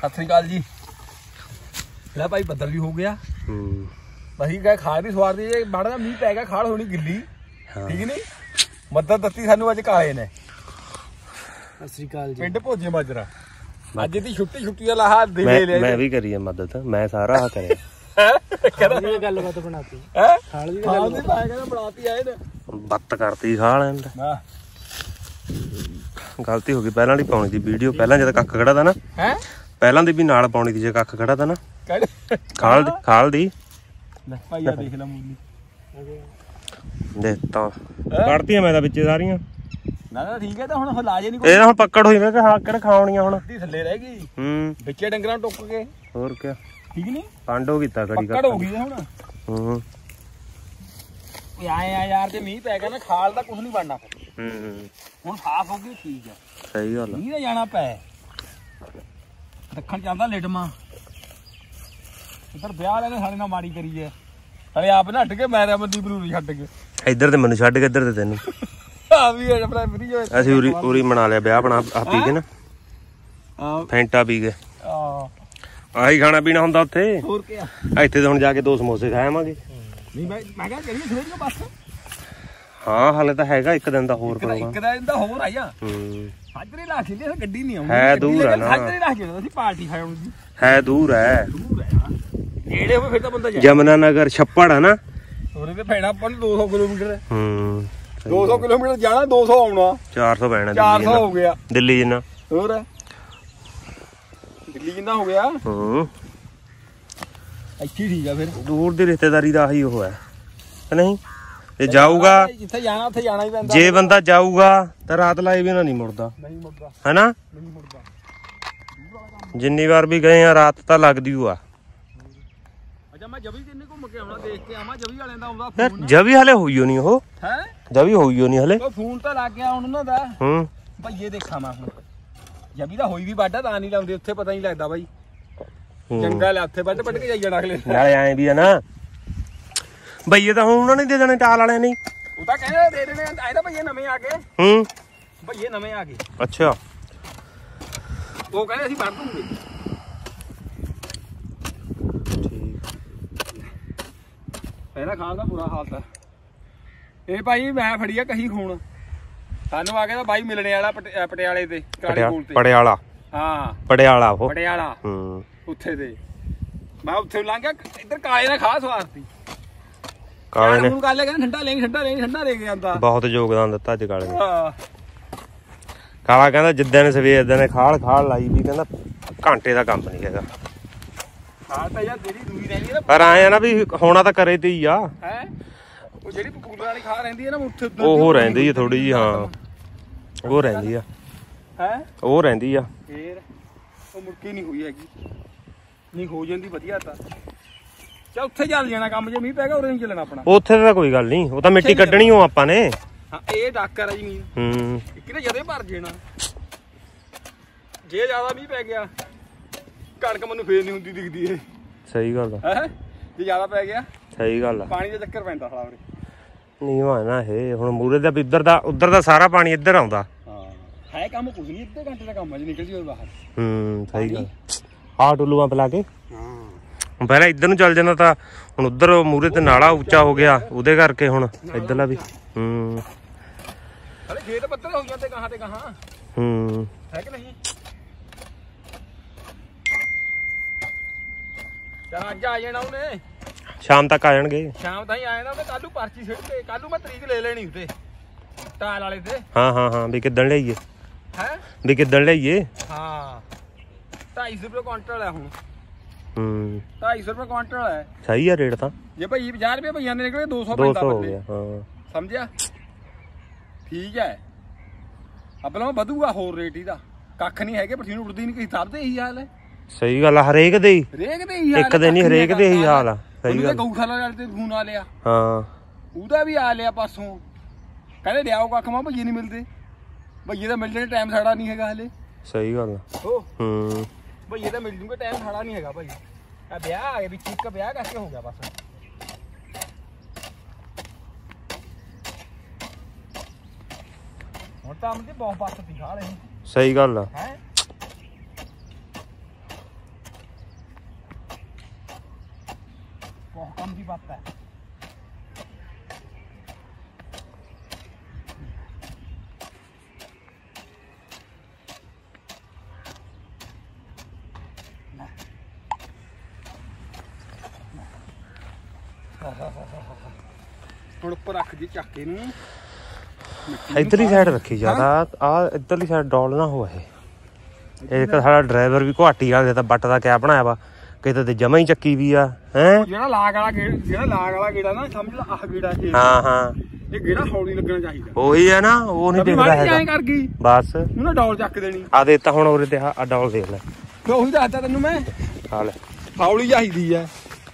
ਸਤਿ ਸ੍ਰੀ ਅਕਾਲ ਜੀ। ਲੈ ਭਾਈ ਬੱਦਲ ਵੀ ਹੋ ਗਿਆ। ਹੂੰ। ਅਸੀਂ ਗਏ ਖਾਲ ਵੀ ਸਵਾਰ ਦੀ ਜੇ ਮਾੜਾ ਮੀਂਹ ਪੈ ਗਿਆ ਖਾਲ ਹੋਣੀ ਗਿੱਲੀ। ਠੀਕ ਨਹੀਂ? ਮੱਦਦ ਦਿੱਤੀ ਸਾਨੂੰ ਅੱਜ ਕਾਲੇ ਨੇ। ਸਤਿ ਸ੍ਰੀ ਅਕਾਲ ਜੀ। ਪਿੰਡ ਭੋਜੇ ਮਾਜਰਾ। ਅੱਜ ਦੀ ਛੁੱਟੀ ਛੁੱਟੀ ਦਾ ਲਾਹਾ ਦੇ ਲੈ ਮੈਂ ਵੀ ਕਰੀ ਹੈ ਮਦਦ। ਮੈਂ ਸਾਰਾ ਆ ਕਰਿਆ। ਖਾਲ ਦੀ ਗੱਲਬਾਤ ਬਣਾਤੀ। ਹੈ? ਖਾਲ ਦੀ ਖਾਲ ਦੀ ਪਾਇਆ ਕਹਿੰਦਾ ਬਣਾਤੀ ਆਏ ਨੇ। ਬੱਤ ਕਰਤੀ ਖਾਲ ਐਂ ਹਾਂ। ਗਲਤੀ ਹੋ ਗਈ ਪਹਿਲਾਂ ਵਾਲੀ ਪਾਉਣੀ ਦੀ ਵੀਡੀਓ। ਪਹਿਲਾਂ ਜਦ ਕੱਖ ਖੜਾ ਤਾ ਨਾ। ਹੈ? ਪਹਿਲਾਂ ਦੀ ਵੀ ਨਾਲ ਪਾਉਣੀ ਦੀ ਜੇ ਕੱਖ ਖੜਾ ਤਾ ਨਾ। ਖਾਲ ਦੀ ਖਾਲ ਦੀ। ਲੈ ਭਾਈ ਆ ਦੇਖ ਲੈ ਮੂਲੀ। ਦੇਖ ਤਾਂ ਕੱਢਤੀਆਂ ਮੈਂ ਤਾਂ ਵਿੱਚ ਸਾਰੀਆਂ। ਨਾ ਨਾ ਠੀਕ ਹੈ ਤਾਂ ਹੁਣ ਹਲਾਜੇ ਨਹੀਂ ਇਹ ਤਾਂ ਹੁਣ ਪੱਕੜ ਹੋਈ ਮੈਂ ਕਿ ਹਾਂ ਕਿਹੜੇ ਖਾਉਣੀਆਂ ਹੁਣ। ਕੋਈ ਥੱਲੇ ਰਹਿ ਗਈ। ਹੂੰ। ਵਿੱਚੇ ਡੰਗਰਾਂ ਟੁੱਕ ਕੇ। ਹੋਰ ਕੀ ਠੀਕ ਨਹੀਂ ਪਾਂਡੋ ਕੀਤਾ ਕੜੀ ਪੱਕੜ ਹੋ ਗਈ ਇਹ ਹੁਣ। ਹੂੰ। ਓਏ ਆਏ ਆ ਯਾਰ ਜੇ ਮੀਂਹ ਪੈ ਗਿਆ ਨਾ ਖਾਲ ਦਾ ਕੁਝ ਨਹੀਂ ਬਣਨਾ ਫਿਰ। ਹੂੰ। ਹੁਣ ਸਾਫ਼ ਹੋ ਗਈ ਠੀਕ ਹੈ। ਸਹੀ ਗੱਲ। ਮੀਂਹ ਦਾ ਜਾਣਾ ਪੈ। ਦੱਖਣ ਚੱਲਦਾ ਲਿਟਮਾ ਇੱਧਰ ਵਿਆਹ ਨੇ ਸਾਡੇ ਨਾਲ ਮਾੜੀ ਕਰੀ ਹੈ ਹਲੇ ਆਪ ਨੱਟ ਕੇ ਮੈਰਿਆ ਬੰਦੀ ਬਰੂਰੀ ਛੱਡ ਕੇ। ਇੱਧਰ ਤੇ ਮੈਨੂੰ ਛੱਡ ਕੇ ਇੱਧਰ ਤੇ ਤੈਨੂੰ। ਆ ਵੀ ਆਪਣਾ ਫਰੀ ਹੋਏ ਅਸੀਂ ਉਰੀ ਉਰੀ ਮਨਾ ਲਿਆ ਵਿਆਹ ਆਪਣਾ ਆ ਪੀ ਕੇ ਨਾ। ਆ ਫੈਂਟਾ ਪੀ ਕੇ। ਆ ਆਹੀ ਖਾਣਾ ਪੀਣਾ ਹੁੰਦਾ ਉੱਥੇ। ਹੋਰ ਕੀ ਆ ਇੱਥੇ ਤਾਂ ਹੁਣ ਜਾ ਕੇ ਦੋ ਸਮੋਸੇ ਖਾਵਾਂਗੇ ਨਹੀਂ ਮੈਂ ਮੈਂ ਕਿਹਾ ਕਰੀਏ ਸਵੇਰ ਨੂੰ ਬਸ। ਹਾਂ ਹਾਲੇ ਤਾਂ ਹੈਗਾ ਇੱਕ ਦਿਨ ਦਾ ਹੋਰ ਇੱਕ ਦਾ ਪ੍ਰੋਗਰਾਮ। ਇੱਕ ਦਾ ਇਹਦਾ ਹੋਰ ਆਇਆ ਹੂੰ। ਹਾਜਰੀ ਲਾ ਕੇ ਲਿਆ ਗੱਡੀ ਨਹੀਂ ਆਉਂਦੀ। ਹੈ ਦੂਰ ਕੇ ਨਾ। ਹਾਜਰੀ ਲਾ ਕੇ ਲਿਆ ਸੀ ਪਾਰਟੀ ਖਾਣ ਦੀ ਹੈ ਦੂਰ ਹੈ। ਦੂਰ ਹੈ ਨੇੜੇ ਹੋਵੇ ਫਿਰ ਤਾਂ ਬੰਦਾ ਜਾ ਜਮਨਾ ਨਗਰ ਛੱਪੜ ਆ ਨਾ। ਉਹਦੇ ਤੇ ਪੈਣਾ ਆਪਾਂ ਨੂੰ 200 ਕਿਲੋਮੀਟਰ ਹੈ। ਹੂੰ 200 ਕਿਲੋਮੀਟਰ ਜਾਣਾ 200 ਆਉਣਾ। 400 ਪੈਣਾ 400 ਦਿੱਲੀ ਹੋ ਗਿਆ। ਦਿੱਲੀ ਜਿੰਨਾ। ਹੋਰ? ਦਿੱਲੀ ਜਿੰਨਾ ਹੋ ਗਿਆ। ਹੂੰ। ਇੱਥੇ ਹੀ ਠੀਕ ਆ ਫਿਰ। ਦੂਰ ਦੀ ਰਿਸ਼ਤੇਦਾਰੀ ਦਾ ਆਹੀ ਉਹ ਹੈ। ਨਹੀਂ? ਜੇ ਜਾਊਗਾ। ਜਿੱਥੇ ਜਾਣਾ ਉੱਥੇ ਜਾਣਾ ਹੀ ਪੈਂਦਾ। ਜੇ ਬੰਦਾ ਜਾਊਗਾ ਤਾਂ ਰਾਤ ਲਾਈ ਵੀ ਨਾ ਨਹੀਂ ਮੁੜਦਾ। ਨਹੀਂ ਮੁੜਦਾ। ਹੈਨਾ? ਨਹੀਂ ਮੁੜਦਾ। ਜਿੰਨੀ ਵਾਰ ਵੀ ਗਏ ਆ ਰਾਤ ਤਾਂ ਲੱਗਦੀ ਓ ਆ ਅੱਛਾ ਮੈਂ ਜਵੀ ਕਿੰਨੇ ਘੁੰਮ ਕੇ ਆਉਣਾ ਦੇਖ ਕੇ ਆਵਾਂ ਜਵੀ ਵਾਲਿਆਂ ਦਾ ਆਉਂਦਾ ਫੋਨ। ਜਵੀ ਹਲੇ ਹੋਈ ਓ ਨਹੀਂ ਉਹ। ਹੈ? ਜਵੀ ਹੋਈ ਓ ਨਹੀਂ ਹਲੇ। ਉਹ ਫੋਨ ਤਾਂ ਲੱਗ ਗਿਆ ਹੁਣ ਉਹਨਾਂ ਦਾ। ਹੂੰ। ਭਈਏ ਦੇਖਾਂ ਮੈਂ ਹੁਣ। ਜਵੀ ਦਾ ਹੋਈ ਵੀ ਬਾਡਾ ਤਾਂ ਨਹੀਂ ਲਾਉਂਦੇ ਉੱਥੇ ਪਤਾ ਨਹੀਂ ਲੱਗਦਾ ਬਾਈ। ਜੰਗਲ ਆ ਉੱਥੇ ਵੱਢ ਵੱਢ ਕੇ ਜਾਈ ਜਾਣਾ ਅਗਲੇ। ਨਾਲੇ ਐਂ ਵੀ ਆ ਨਾ ਬਈਏ ਤਾਂ ਹੁਣ ਉਹਨਾਂ ਨੇ ਦੇ ਦੇਣੇ ਟਾਲ ਵਾਲਿਆਂ ਨੇ ਉਹ ਤਾਂ ਕਹਿੰਦੇ ਦੇ ਦੇਣੇ ਆਏ ਤਾਂ ਭਈਏ ਨਵੇਂ ਆ ਗਏ। ਹੂੰ। ਭਈਏ ਨਵੇਂ ਆ ਗਏ। ਅੱਛਾ। ਉਹ ਕਹਿੰਦੇ ਅਸੀਂ ਵੱਢ ਦੂੰਗੇ ਠੀਕ। ਪਹਿਲਾਂ ਖਾਣ ਦਾ ਬੁਰਾ ਹਾਲ ਤਾਂ। ਇਹ ਭਾਈ ਮੈਂ ਫੜੀਆ ਕਹੀ ਖੂਨ। ਸਾਨੂੰ ਆ ਗਿਆ ਤਾਂ ਬਾਈ ਮਿਲਣੇ ਵਾਲਾ ਪਟਿਆਲੇ ਤੇ ਕਾਲੀ ਕੋਲ ਤੇ। ਪੜਿਆਲਾ ਹਾਂ। ਪੜਿਆਲਾ ਉਹ। ਪਟਿਆਲਾ। ਹੂੰ। ਉੱਥੇ ਦੇ। ਮੈਂ ਉੱਥੇ ਲੰਘ ਗਿਆ ਇੱਧਰ ਕਾਲੇ ਨੇ ਖਾਸ ਵਾਰਤੀ ਕਾਲੇ ਨੇ। ਕਾਲੇ ਕਹਿੰਦਾ ਠੰਡਾ ਲੈਂਗੇ ਠੰਡਾ ਲੈਂਗੇ ਠੰਡਾ ਲੈ ਕੇ ਜਾਂਦਾ ਬਹੁਤ ਯੋਗਦਾਨ ਦਿੱਤਾ ਅੱਜ ਕਾਲੇ ਨੇ। ਕਾਲਾ ਕਹਿੰਦਾ ਜਿੱਦਾਂ ਨੇ ਸਵੇਰ ਦੇ ਨੇ ਖਾਲ ਖਾਲ ਲਾਈ ਵੀ ਕਹਿੰਦਾ ਘੰਟੇ ਦਾ ਕੰਮ ਨਹੀਂ ਹੈਗਾ। ਹਾਂ ਤਾਂ ਯਾਰ ਜਿਹੜੀ ਦੂਈ ਰਹਿੰਦੀ ਪਰ ਆਏ ਆ ਨਾ ਵੀ ਹੋਣਾ ਤਾਂ ਕਰੇ ਤੇ ਹੀ ਆ। ਹੈ? ਉਹ ਜਿਹੜੀ ਪਪੂਲਰ ਵਾਲੀ ਖਾ ਰਹਿੰਦੀ ਹੈ ਨਾ ਉੱਥੇ ਉੱਧਰ ਉਹ ਦੀ ਰਹਿੰਦੀ ਹੈ ਥੋੜੀ ਜੀ ਹਾਂ। ਉਹ ਰਹਿੰਦੀ ਆ। ਹੈ? ਉਹ ਰਹਿੰਦੀ ਆ। ਫੇਰ ਉਹ ਮੁਰਕੀ ਨਹੀਂ ਹੋਈ ਹੈਗੀ। ਨਹੀਂ ਹੋ ਜਾਂਦੀ ਵਧੀਆ ਤਾਂ। ਚਾ ਉੱਥੇ ਚੱਲ ਜਾਣਾ ਕੰਮ ਜੇ ਮੀਂਹ ਪੈ ਗਿਆ ਉਰੇ ਨਹੀਂ ਚੱਲਣਾ ਆਪਣਾ। ਉੱਥੇ ਤਾਂ ਕੋਈ ਗੱਲ ਨਹੀਂ ਉਹ ਤਾਂ ਮਿੱਟੀ ਉੱਥੇ ਨੀ ਕੱਢਣੀ ਹੋ ਆਪਾਂ ਨੇ। ਹਾਂ ਇਹ ਡਾਕਰ ਆ ਜ਼ਮੀਨ ਹੂੰ। ਕਿਤੇ ਜਦੇ ਭਰ ਜੇਣਾ। ਜੇ ਜ਼ਿਆਦਾ ਮੀਂਹ ਪੈ ਗਿਆ ਕਣਕ ਮੈਨੂੰ ਫੇਰ ਨਹੀਂ ਹੁੰਦੀ ਦਿਖਦੀ ਇਹ। ਸਹੀ ਗੱਲ ਆ। ਹੈ? ਜੇ ਜ਼ਿਆਦਾ ਪੈ ਗਿਆ ਸਹੀ ਗੱਲ ਆ। ਪਾਣੀ ਦਾ ਚੱਕਰ ਪੈਂਦਾ ਸਾਲਾ ਉਰੇ। ਨੀਵਾ ਹੈ ਨਾ ਇਹ ਹੁਣ ਮੂਰੇ ਦਾ ਵੀ ਇੱਧਰ ਦਾ ਉੱਧਰ ਦਾ ਸਾਰਾ ਪਾਣੀ ਇੱਧਰ ਆਉਂਦਾ। ਹਾਂ ਹੈ ਕੰਮ ਕੁਝ ਨਹੀਂ ਅੱਧੇ ਘੰਟੇ ਦਾ ਕੰਮ ਹੈ ਜੇ ਨਿਕਲ ਜਿਓ ਬਾਹਰ। ਹੂੰ ਸਹੀ ਗੱਲ। ਆ ਟੁੱਲੂਆਂ ਪਲਾ ਕੇ। ਹਾਂ। ਪਹਿਲਾਂ ਇੱਧਰ ਨੂੰ ਚੱਲ ਜਾਂਦਾ ਤਾਂ ਹੁਣ ਉੱਧਰ ਮੂਰੇ ਤੇ ਨਾਲਾ ਉੱਚਾ ਹੋ ਗਿਆ ਉਹਦੇ ਕਰਕੇ ਹੁਣ ਇੱਧਰਲਾ ਵੀ ਹੂੰ। ਹਲੇ ਖੇਤ ਪੱਤਰ ਹੋ ਜਾਂਦੇ ਕਹਾਂ ਤੇ ਕਹਾਂ ਹੂੰ। ਹੈ ਕਿ ਨਹੀਂ? ਚਲ ਅੱਜ ਆ ਜਾਣਾ ਉਹਨੇ। ਸ਼ਾਮ ਤੱਕ ਆ ਜਾਣਗੇ। ਸ਼ਾਮ ਤਾਈਂ ਆਇਆ ਨਾ ਤੇ ਕੱਲੂ ਪਰਚੀ ਸਿੱਟ ਕੇ ਕੱਲੂ ਮੈਂ ਤਰੀਕ ਲੈ ਲੈਣੀ ਉਤੇ ਟਾਲ ਵਾਲੇ ਤੇ। ਹਾਂ ਹਾਂ ਹਾਂ ਵੀ ਕਿੱਦਣ ਲਈਏ? ਹੈ? ਵੀ ਕਿੱਦਣ ਲਈਏ? ਹਾਂ। 250 ਰੁਪਏ ਕੁਆਂਟਲ ਹੈ ਹੁਣ। ਹੂੰ। 250 ਰੁਪਏ ਕੁਆਂਟਲ ਹੈ। ਸਹੀ ਆ ਰੇਟ ਤਾਂ। ਜੇ ਭਈ 50 ਰੁਪਏ ਭਈਆਂ ਦੇ ਨਿਕਲੇ 200 200 ਪੈਂਦਾ ਹੋ ਬੱਲੇ ਗਿਆ ਹਾਂ। ਸਮਝਿਆ? ਠੀਕ ਹੈ। ਆਪਣਾ ਵਧੂਗਾ ਹੋਰ ਰੇਟ ਇਹਦਾ। ਕੱਖ ਨਹੀਂ ਹੈਗੇ ਪਠੀਨ ਉੜਦੀ ਨਹੀਂ ਕਿਸੇ ਸਭ ਦੇ ਇਹੀ ਹਾਲ ਹੈ। ਸਹੀ ਗੱਲ ਆ ਹਰੇਕ ਦੇ ਹੀ। ਹਰੇਕ ਦੇ ਇਹੀ ਹਾਲ ਇੱਕ ਦੇ ਨਹੀਂ ਕੱਖ ਹਰੇਕ ਦੇ ਇਹੀ ਹੈਗਾ। ਹਾਲ ਆ ਸਹੀ ਉਹਨੂੰ ਗੱਲ। ਤਾਂ ਗਊਸ਼ਾਲਾ ਵਾਲੇ ਤੇ ਫੋਨ ਆ ਲਿਆ। ਹਾਂ। ਉਹਦਾ ਵੀ ਆ ਲਿਆ ਪਾਸੋਂ ਕਹਿੰਦੇ ਲਿਆਓ ਕੱਖ ਮਾ ਭਈਏ ਨਹੀਂ ਮਿਲਦੇ। ਭਈਏ ਦਾ ਮਿਲਣ ਟਾਈਮ ਸਾਡਾ ਨਹੀਂ ਹੈਗਾ ਹਲੇ। ਸਹੀ ਗੱਲ ਆ। ਹੋ। ਹੂੰ। भाई ये तो मिल जूँगा टाइम खड़ा नहीं है भाई। अब ब्याह अभी चीज़ का ब्याह कैसे हो गया बस। तो तो सही गल बहुत कम की बात है। ਹੁਣ ਉੱਪਰ ਰੱਖ ਜੀ ਚੱਕੇ ਨੂੰ ਇਧਰਲੀ ਸਾਈਡ ਰੱਖੀ ਜ਼ਿਆਦਾ। ਆ ਇਧਰਲੀ ਸਾਈਡ ਡੋਲ ਨਾ ਹੋਏ ਇਹ। ਇੱਕ ਸਾਡਾ ਡਰਾਈਵਰ ਵੀ ਘਾਟੀ ਵਾਲੇ ਦਾ ਬੱਟ ਦਾ ਕਿਆ ਬਣਾਇਆ ਵਾ? ਕਿਤੇ ਤੇ ਜਮਾ ਹੀ ਚੱਕੀ ਵੀ ਆ ਹੈ? ਜਿਹੜਾ ਲਾਗ ਵਾਲਾ ਗੇੜ ਜਿਹੜਾ ਲਾਗ ਵਾਲਾ ਗੇੜਾ ਨਾ ਸਮਝ ਲਾ ਆਹ ਗੇੜਾ ਇਹ। ਹਾਂ ਹਾਂ। ਇਹ ਗੇੜਾ ਹੌਲੀ ਲੱਗਣਾ ਚਾਹੀਦਾ। ਉਹੀ ਹੈ ਨਾ ਉਹ ਨਹੀਂ ਦਿਖਦਾ ਹੈਗਾ। ਕਰ ਗਈ। ਬਸ। ਉਹਨੇ ਡੋਲ ਚੱਕ ਦੇਣੀ। ਆ ਦੇ ਤਾਂ ਹੁਣ ਉਰੇ ਤੇ ਆ ਡੋਲ ਦੇਖ ਲੈ। ਤੇ ਉਹੀ ਦੱਸਦਾ ਤੈਨੂੰ ਮੈਂ। ਆ ਲੈ। ਹੌਲੀ ਚਾਹੀਦੀ ਐ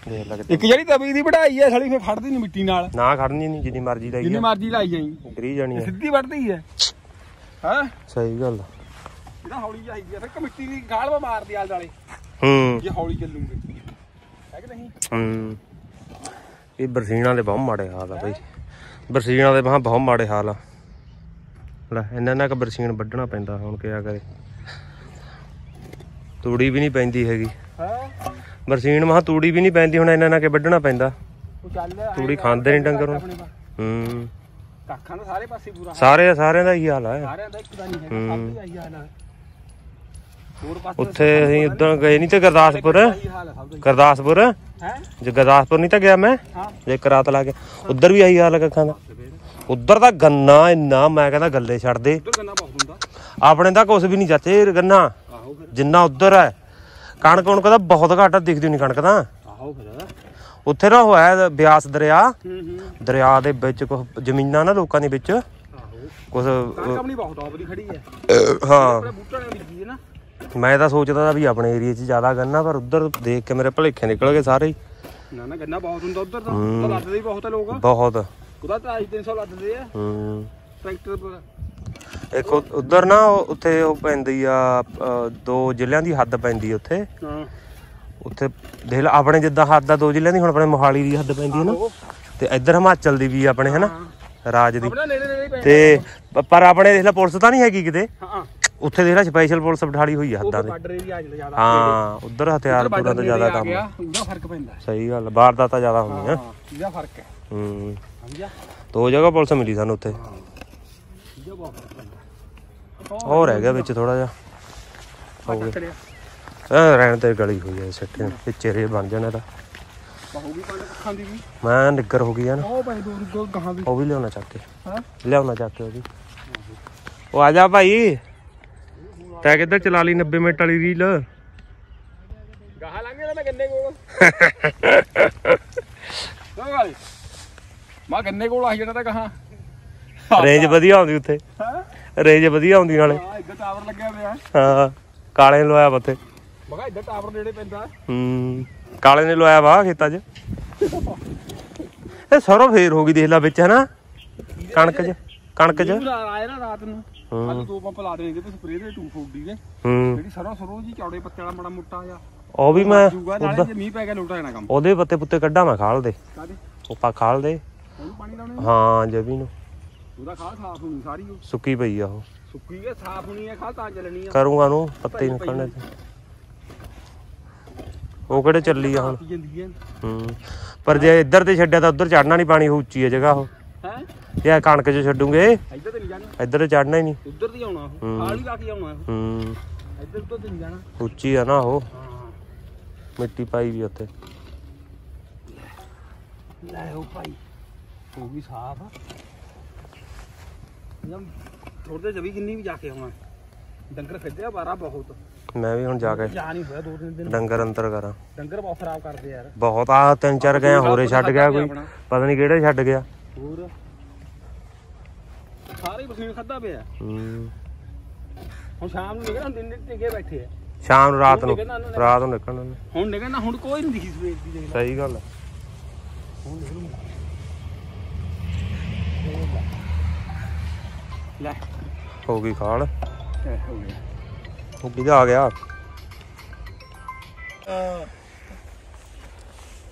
ਦੇਖ ਇੱਕ ਜਿਹੜੀ ਤਵੀ ਦੀ ਵਢਾਈ ਐ ਸੜੀ ਫੇ ਫੜਦੀ ਨਹੀਂ ਮਿੱਟੀ ਨਾਲ। ਨਾ ਖੜਨੀ ਨਹੀਂ ਜਿੰਨੀ ਮਰਜ਼ੀ ਲਾਈ ਜਿੰਨੀ ਮਰਜ਼ੀ ਲਾਈ ਜਾਈ। ਗਰੀ ਜਾਣੀ ਆ। ਸਿੱਧੀ ਵੱਢਦੀ ਐ ਹਾਂ? ਸਹੀ ਗੱਲ। ਇਹਦਾ ਹੌਲੀ ਚਾਹੀਦੀ ਐ ਫਿਰ ਕਮਿੱਟੀ ਦੀ ਗਾਲ ਮਾਰਦੀ ਆਲ ਦਾਲੇ ਹੂੰ। ਜੇ ਹੌਲੀ ਚੱਲੂਗੇ। ਹੈ ਕਿ ਨਹੀਂ? ਹੂੰ। ਇਹ ਬਰਸੀਨਾਂ ਦੇ ਬਹੁਤ ਮਾੜੇ ਹਾਲ ਆ ਬਈ। ਬਰਸੀਨਾਂ ਦੇ ਬਹੁਤ ਬਹੁਤ ਮਾੜੇ ਹਾਲ ਆ। ਲੈ ਇੰਨਾ ਨਾ ਕ ਬਰਸੀਨ ਵੱਢਣਾ ਪੈਂਦਾ ਹੁਣ ਕਿਆ ਕਰੇ। ਤੂੜੀ ਵੀ ਨਹੀਂ ਪੈਂਦੀ ਹੈਗੀ। ਹਾਂ? ਬਰਸੀਨ ਮਹਾ ਤੂੜੀ ਵੀ ਨਹੀਂ ਪੈਂਦੀ ਹੁਣ ਇੰਨਾ ਨਾ ਕੇ ਵੱਢਣਾ ਪੈਂਦਾ। ਤੂੜੀ ਖਾਂਦੇ ਨੀ ਡੰਗਰ ਹੁਣ। ਹੂੰ। ਕੱਖਾਂ ਦਾ ਸਾਰੇ ਪਾਸੇ ਬੁਰਾ ਹਾਲ। ਸਾਰੇ ਸਾਰਿਆਂ ਦਾ ਹੀ ਹਾਲ ਆ। ਸਾਰਿਆਂ ਦਾ ਇੱਕ ਦਾ ਨਹੀਂ ਹੈਗਾ ਸਭ ਦਾ ਇਹੀ ਹਾਲ ਹੈ ਉੱਥੇ ਅਸੀਂ ਉਦੋਂ ਗਏ ਨਹੀਂ ਤੇ ਗੁਰਦਾਸਪੁਰ। ਦਾ ਗੁਰਦਾਸਪੁਰ? ਜੇ ਗੁਰਦਾਸਪੁਰ ਨਹੀਂ ਤਾਂ ਗਿਆ ਮੈਂ? ਜੇ ਕਰਾਤ ਲਾ ਕੇ। ਉਧਰ ਵੀ ਆਈ ਹਾਲ ਕੱਖਾਂ ਦਾ। ਉਧਰ ਤਾਂ ਗੰਨਾ ਇੰਨਾ ਮੈਂ ਕਹਿੰਦਾ ਗੱਲੇ ਛੱਡ ਦੇ। ਆਪਣੇ ਤਾਂ ਕੁਝ ਵੀ ਨਹੀਂ ਚਾਚੇ ਗੰਨਾ। ਆਹੋ ਜਿੰਨਾ ਉਧਰ ਹੈ ਕਣਕ ਕਣਕ ਦਾ ਬਹੁਤ ਘੱਟ ਦਿਖਦੀ ਨਹੀਂ ਕਣਕ ਤਾਂ। ਆਹੋ ਫਿਰ। ਉੱਥੇ ਨਾ ਹੋਇਆ ਬਿਆਸ ਦਰਿਆ। ਦਰਿਆ ਦੇ ਵਿੱਚ ਕੁਝ ਜ਼ਮੀਨਾਂ ਨਾ ਲੋਕਾਂ ਦੇ ਵਿੱਚ। ਕੁਝ ਖੜੀ ਹੈ ਹਾਂ। ਆਪਣੇ ਬੂਟਾਂ ਨੇ ਬੀਜੀ ਹੈ ਨਾ। ਮੈਂ ਤਾਂ ਸੋਚਦਾ ਵੀ ਆਪਣੇ ਏਰੀਆ 'ਚ ਜ਼ਿਆਦਾ ਗੰਨਾ ਪਰ ਉਧਰ ਦੇਖ ਕੇ ਮੇਰੇ ਭਲੇਖੇ ਨਿਕਲ ਗਏ ਸਾਰੇ ਹੀ। ਨਾ ਨਾ ਗੰਨਾ ਬਹੁਤ ਹੁੰਦਾ ਉਧਰ ਤਾਂ। ਲੱਦਦੇ ਹੀ ਬਹੁਤ ਲੋਕ। ਬਹੁਤ। ਉਹਦਾ ਤਾਂ 300 ਲੱਦਦੇ ਆ। ਹੂੰ। ਟਰੈਕਟਰ ਪਰ ਇੱਕ ਉਧਰ ਨਾ ਉਹ- ਉੱਥੇ ਉਹ ਪੈਂਦੀ ਆ ਅ, ਦੋ ਜ਼ਿਲ੍ਹਿਆਂ ਦੀ ਹੱਦ ਪੈਂਦੀ ਆ ਉੱਥੇ। ਹਾਂ। ਉੱਥੇ ਦੇਖ ਲਾ ਆਪਣੇ ਜਿੱਦਾਂ ਹੱਦ ਆ ਦੋ ਜ਼ਿਲ੍ਹਿਆਂ ਦੀ ਹੁਣ ਆਪਣੇ ਮੋਹਾਲੀ ਦੀ ਹੱਦ ਪੈਂਦੀ ਹੈ ਨਾ। ਤੇ ਇੱਧਰ ਹਿਮਾਚਲ ਦੀ ਵੀ ਆ ਆਪਣੇ ਹਨਾ ਰਾਜ ਦੀ। ਆਪਣਾ ਨੇੜੇ ਨੇੜੇ ਹੀ ਪੈਂਦਾ ਤੇ ਪ- ਪਰ ਆਪਣੇ ਦੇਖ ਲੈ ਪੁਲਿਸ ਤਾਂ ਨਹੀਂ ਹੈਗੀ ਕਿਤੇ। ਹਾਂ। ਉੱਥੇ ਦੇਖ ਲੈ ਸਪੈਸ਼ਲ ਪੁਲਿਸ ਬਿਠਾਲੀ ਹੋਈ ਆ ਉਹ ਹੱਦਾਂ ਦੇ। ਬਾਰਡਰ ਏਰੀਆ ਅੱਜ ਜ਼ਿਆਦਾ। ਹਾਂ ਉਧਰ ਹਥਿਆਰ ਪੂਰਾ ਤਾਂ ਜ਼ਿਆਦਾ ਕੰਮ ਆ। ਆ ਉਹਦਾ ਫ਼ਰਕ ਪੈਂਦਾ। ਸਹੀ ਗੱਲ ਵਾਰਦਾਤਾਂ ਜ਼ਿਆਦਾ ਹੁੰਦੀਆਂ। ਹਾਂ ਇਹਦਾ ਫ਼ਰਕ ਹੈ। ਹੂੰ। ਸਮਝਿਆ? ਦੋ ਜਗ੍ਹਾ ਪੁਲਿਸ ਮਿਲੀ ਸਾਨੂੰ ਉੱਥੇ। ਇਹਦਾ ਬਹੁਤ ਫ਼ਰਕ ਹੋਰ ਰਹਿ ਗਿਆ ਵਿੱਚ ਥੋੜਾ ਜਿਹਾ। ਹੋ ਗਿਆ। ਇਹ ਰਹਿਣ ਤੇ ਗਲੀ ਹੋਈ ਐ ਸਿੱਟੇ ਪਿੱਛੇ ਰੇ ਬਣ ਜਾਣਾ ਤਾਂ। ਬਾਹੂ ਵੀ ਪੰਜ ਅੱਖਾਂ ਦੀ ਵੀ। ਮੈਂ ਨਿੱਗਰ ਹੋ ਗਈ ਆ ਨਾ। ਉਹ ਦੂਰ ਗਾਹਾਂ ਵੀ ਉਹ ਵੀ ਲਿਆਉਣਾ ਚੱਕ ਕੇ। ਹਾਂ। ਲਿਆਉਣਾ ਚੱਕ ਕੇ ਉਹ ਵੀ। ਉਹ ਆ ਜਾ ਭਾਈ। ਤੈ ਕਿੱਧਰ ਚਲਾ ਲਈ 90 ਮਿੰਟ ਵਾਲੀ ਰੀਲ? ਗਾਹਾਂ ਲੰਘੇ ਮੈਂ ਗੰਨੇ ਕੋਲ। ਮਾ ਗੰਨੇ ਕੋਲ ਆ ਜਾਣਾ ਤਾਂ ਗਾਹਾਂ। ਰੇਂਜ ਵਧੀਆ ਆਉਂਦੀ ਉੱਥੇ। ਹਾਂ। ਰੇਂਜ ਵਧੀਆ ਆਉਂਦੀ ਨਾਲੇ। ਹਾਂ ਇੱਧਰ ਟਾਵਰ ਲੱਗਿਆ ਹੋਇਆ। ਹਾਂ ਕਾਲੇ ਨੇ ਲਵਾਇਆ ਵਾ ਉੱਥੇ ਮੈਂ ਕਿਹਾ ਇੱਧਰ ਟਾਵਰ ਨੇੜੇ ਪੈਂਦਾ। ਹੂੰ ਕਾਲੇ ਨੇ ਲਵਾਇਆ ਵਾ ਖੇਤਾਂ 'ਚ। ਇਹ ਸਰੋਂ ਫੇਰ ਹੋ ਗਈ ਦੇਖ ਲੈ ਵਿੱਚ ਹਨਾ? ਕਣਕ 'ਚ ਕਣਕ 'ਚ। ਮੀਂਹ ਆਇਆ ਨਾ ਰਾਤ ਨੂੰ। ਅੱਜ ਦੋ ਪੰਪ ਲਾ ਦੇਣਗੇ ਤੇ ਸਪਰੇਅ ਦੇ 240 ਦੇ ਜਿਹੜੀ ਸਰੋਂ ਸਰੋਂ ਜੀ ਚੌੜੇ ਪੱਤੇ ਵਾਲਾ ਮਾੜਾ ਮੋਟਾ ਆ ਉਹ ਵੀ ਮੈਂ ਉਹਦੇ ਪੱਤੇ ਪੁੱਤੇ ਕੱਢਾਂ ਮੈਂ ਖਾਲ ਦੇ। ਉਹ ਪਾ ਖਾਲ ਦੇ। ਹਾਂ ਜਬੀ ਨੂੰ। ਉਹਦਾ ਖਾਲ ਸਾਫ਼ ਹੋਣੀ ਸਾਰੀ ਉਹ। ਸੁੱਕੀ ਪਈ ਆ ਉਹ। ਸੁੱਕੀ ਹੈ ਸਾਫ਼ ਹੋਣੀ ਹੈ ਖਾਲ ਤਾਂ ਚੱਲਣੀ ਆ। ਕਰੂੰਗਾ ਨੂੰ ਪੱਤੇ ਨੂੰ ਕੱਢਣੇ ਤੇ ਉਹ ਕਿਹੜੇ ਚੱਲੀ ਆ ਹੁਣ? ਹੈ ਹੂੰ ਪਰ ਜੇ ਇੱਧਰ ਤੇ ਛੱਡਿਆ ਤਾਂ ਉੱਧਰ ਚੜਨਾ ਨਹੀਂ ਪਾਣੀ ਉਹ ਉੱਚੀ ਹੈ ਜਗ੍ਹਾ ਉਹ। ਹੈ? ਜੇ ਕਣਕ 'ਚ ਛੱਡੂਗੇ ਇੱਧਰ ਤੇ ਨਹੀਂ ਜਾਣਾ। ਇੱਧਰ ਤੇ ਚੜਨਾ ਹੀ ਨਹੀਂ। ਉੱਧਰ ਦੀ ਆਉਣਾ ਉਹ। ਹੂੰ। ਖਾਲ ਹੀ ਲਾ ਕੇ ਆਉਣਾ ਹੂੰ। ਇੱਧਰ ਉੱਧਰ ਤੇ ਨਹੀਂ ਜਾਣਾ। ਉੱਚੀ ਆ ਨਾ ਉਹ। ਹਾਂ। ਮਿੱਟੀ ਪਾਈ ਵੀ ਉੱਥੇ। ਲੈ ਉਹ ਭਾਈ ਉਹ ਵੀ ਸਾਫ਼ ਆ। ਥੋੜੇ ਜਵੀ ਕਿੰਨੀ ਵੀ ਜਾ ਕੇ ਆਉਣਾ ਡੰਗਰ ਫਿਰਦੇ ਆ ਬਾਰਾ ਬਹੁਤ। ਮੈਂ ਵੀ ਹੁਣ ਜਾ ਕੇ ਜਾ ਨਹੀਂ ਹੋਇਆ ਦੋ ਤਿੰਨ ਦਿਨ। ਡੰਗਰ ਅੰਦਰ ਕਰਾਂ। ਡੰਗਰ ਬਹੁਤ ਖਰਾਬ ਕਰਦੇ ਯਾਰ। ਬਹੁਤ ਆ ਤਿੰਨ ਚਾਰ ਗਏ ਹੋਰੇ ਛੱਡ ਗਿਆ ਕੋਈ। ਪਤਾ ਨਹੀਂ ਕਿਹੜੇ ਛੱਡ ਗਿਆ। ਹੋਰ? ਸਾਰੇ ਹੀ ਪਸੀਨ ਖਾਦਾ ਪਿਆ। ਹੂੰ। ਹੁਣ ਸ਼ਾਮ ਨੂੰ ਨਿਕਲਣ ਦਿਨ ਦਿਨ ਟਿਕੇ ਬੈਠੇ ਆ। ਸ਼ਾਮ ਨੂੰ ਰਾਤ ਨੂੰ ਨਿਕਲਣਾ। ਰਾਤ ਨੂੰ ਨਿਕਲਣਾ। ਹੁਣ ਨਿਕਲਣਾ ਹੁਣ ਕੋਈ ਨਹੀਂ ਦਿਖੀ ਸਵੇਰ ਦੀ ਸਹੀ ਗੱਲ ਆ। ਹੁਣ ਨਿਕਲੂ ਲੈ। ਹੋ ਗਈ ਖਾਲ ਇਹ ਹੋ ਗਿਆ ਉਹ ਕਿਹਦਾ ਆ ਗਿਆ।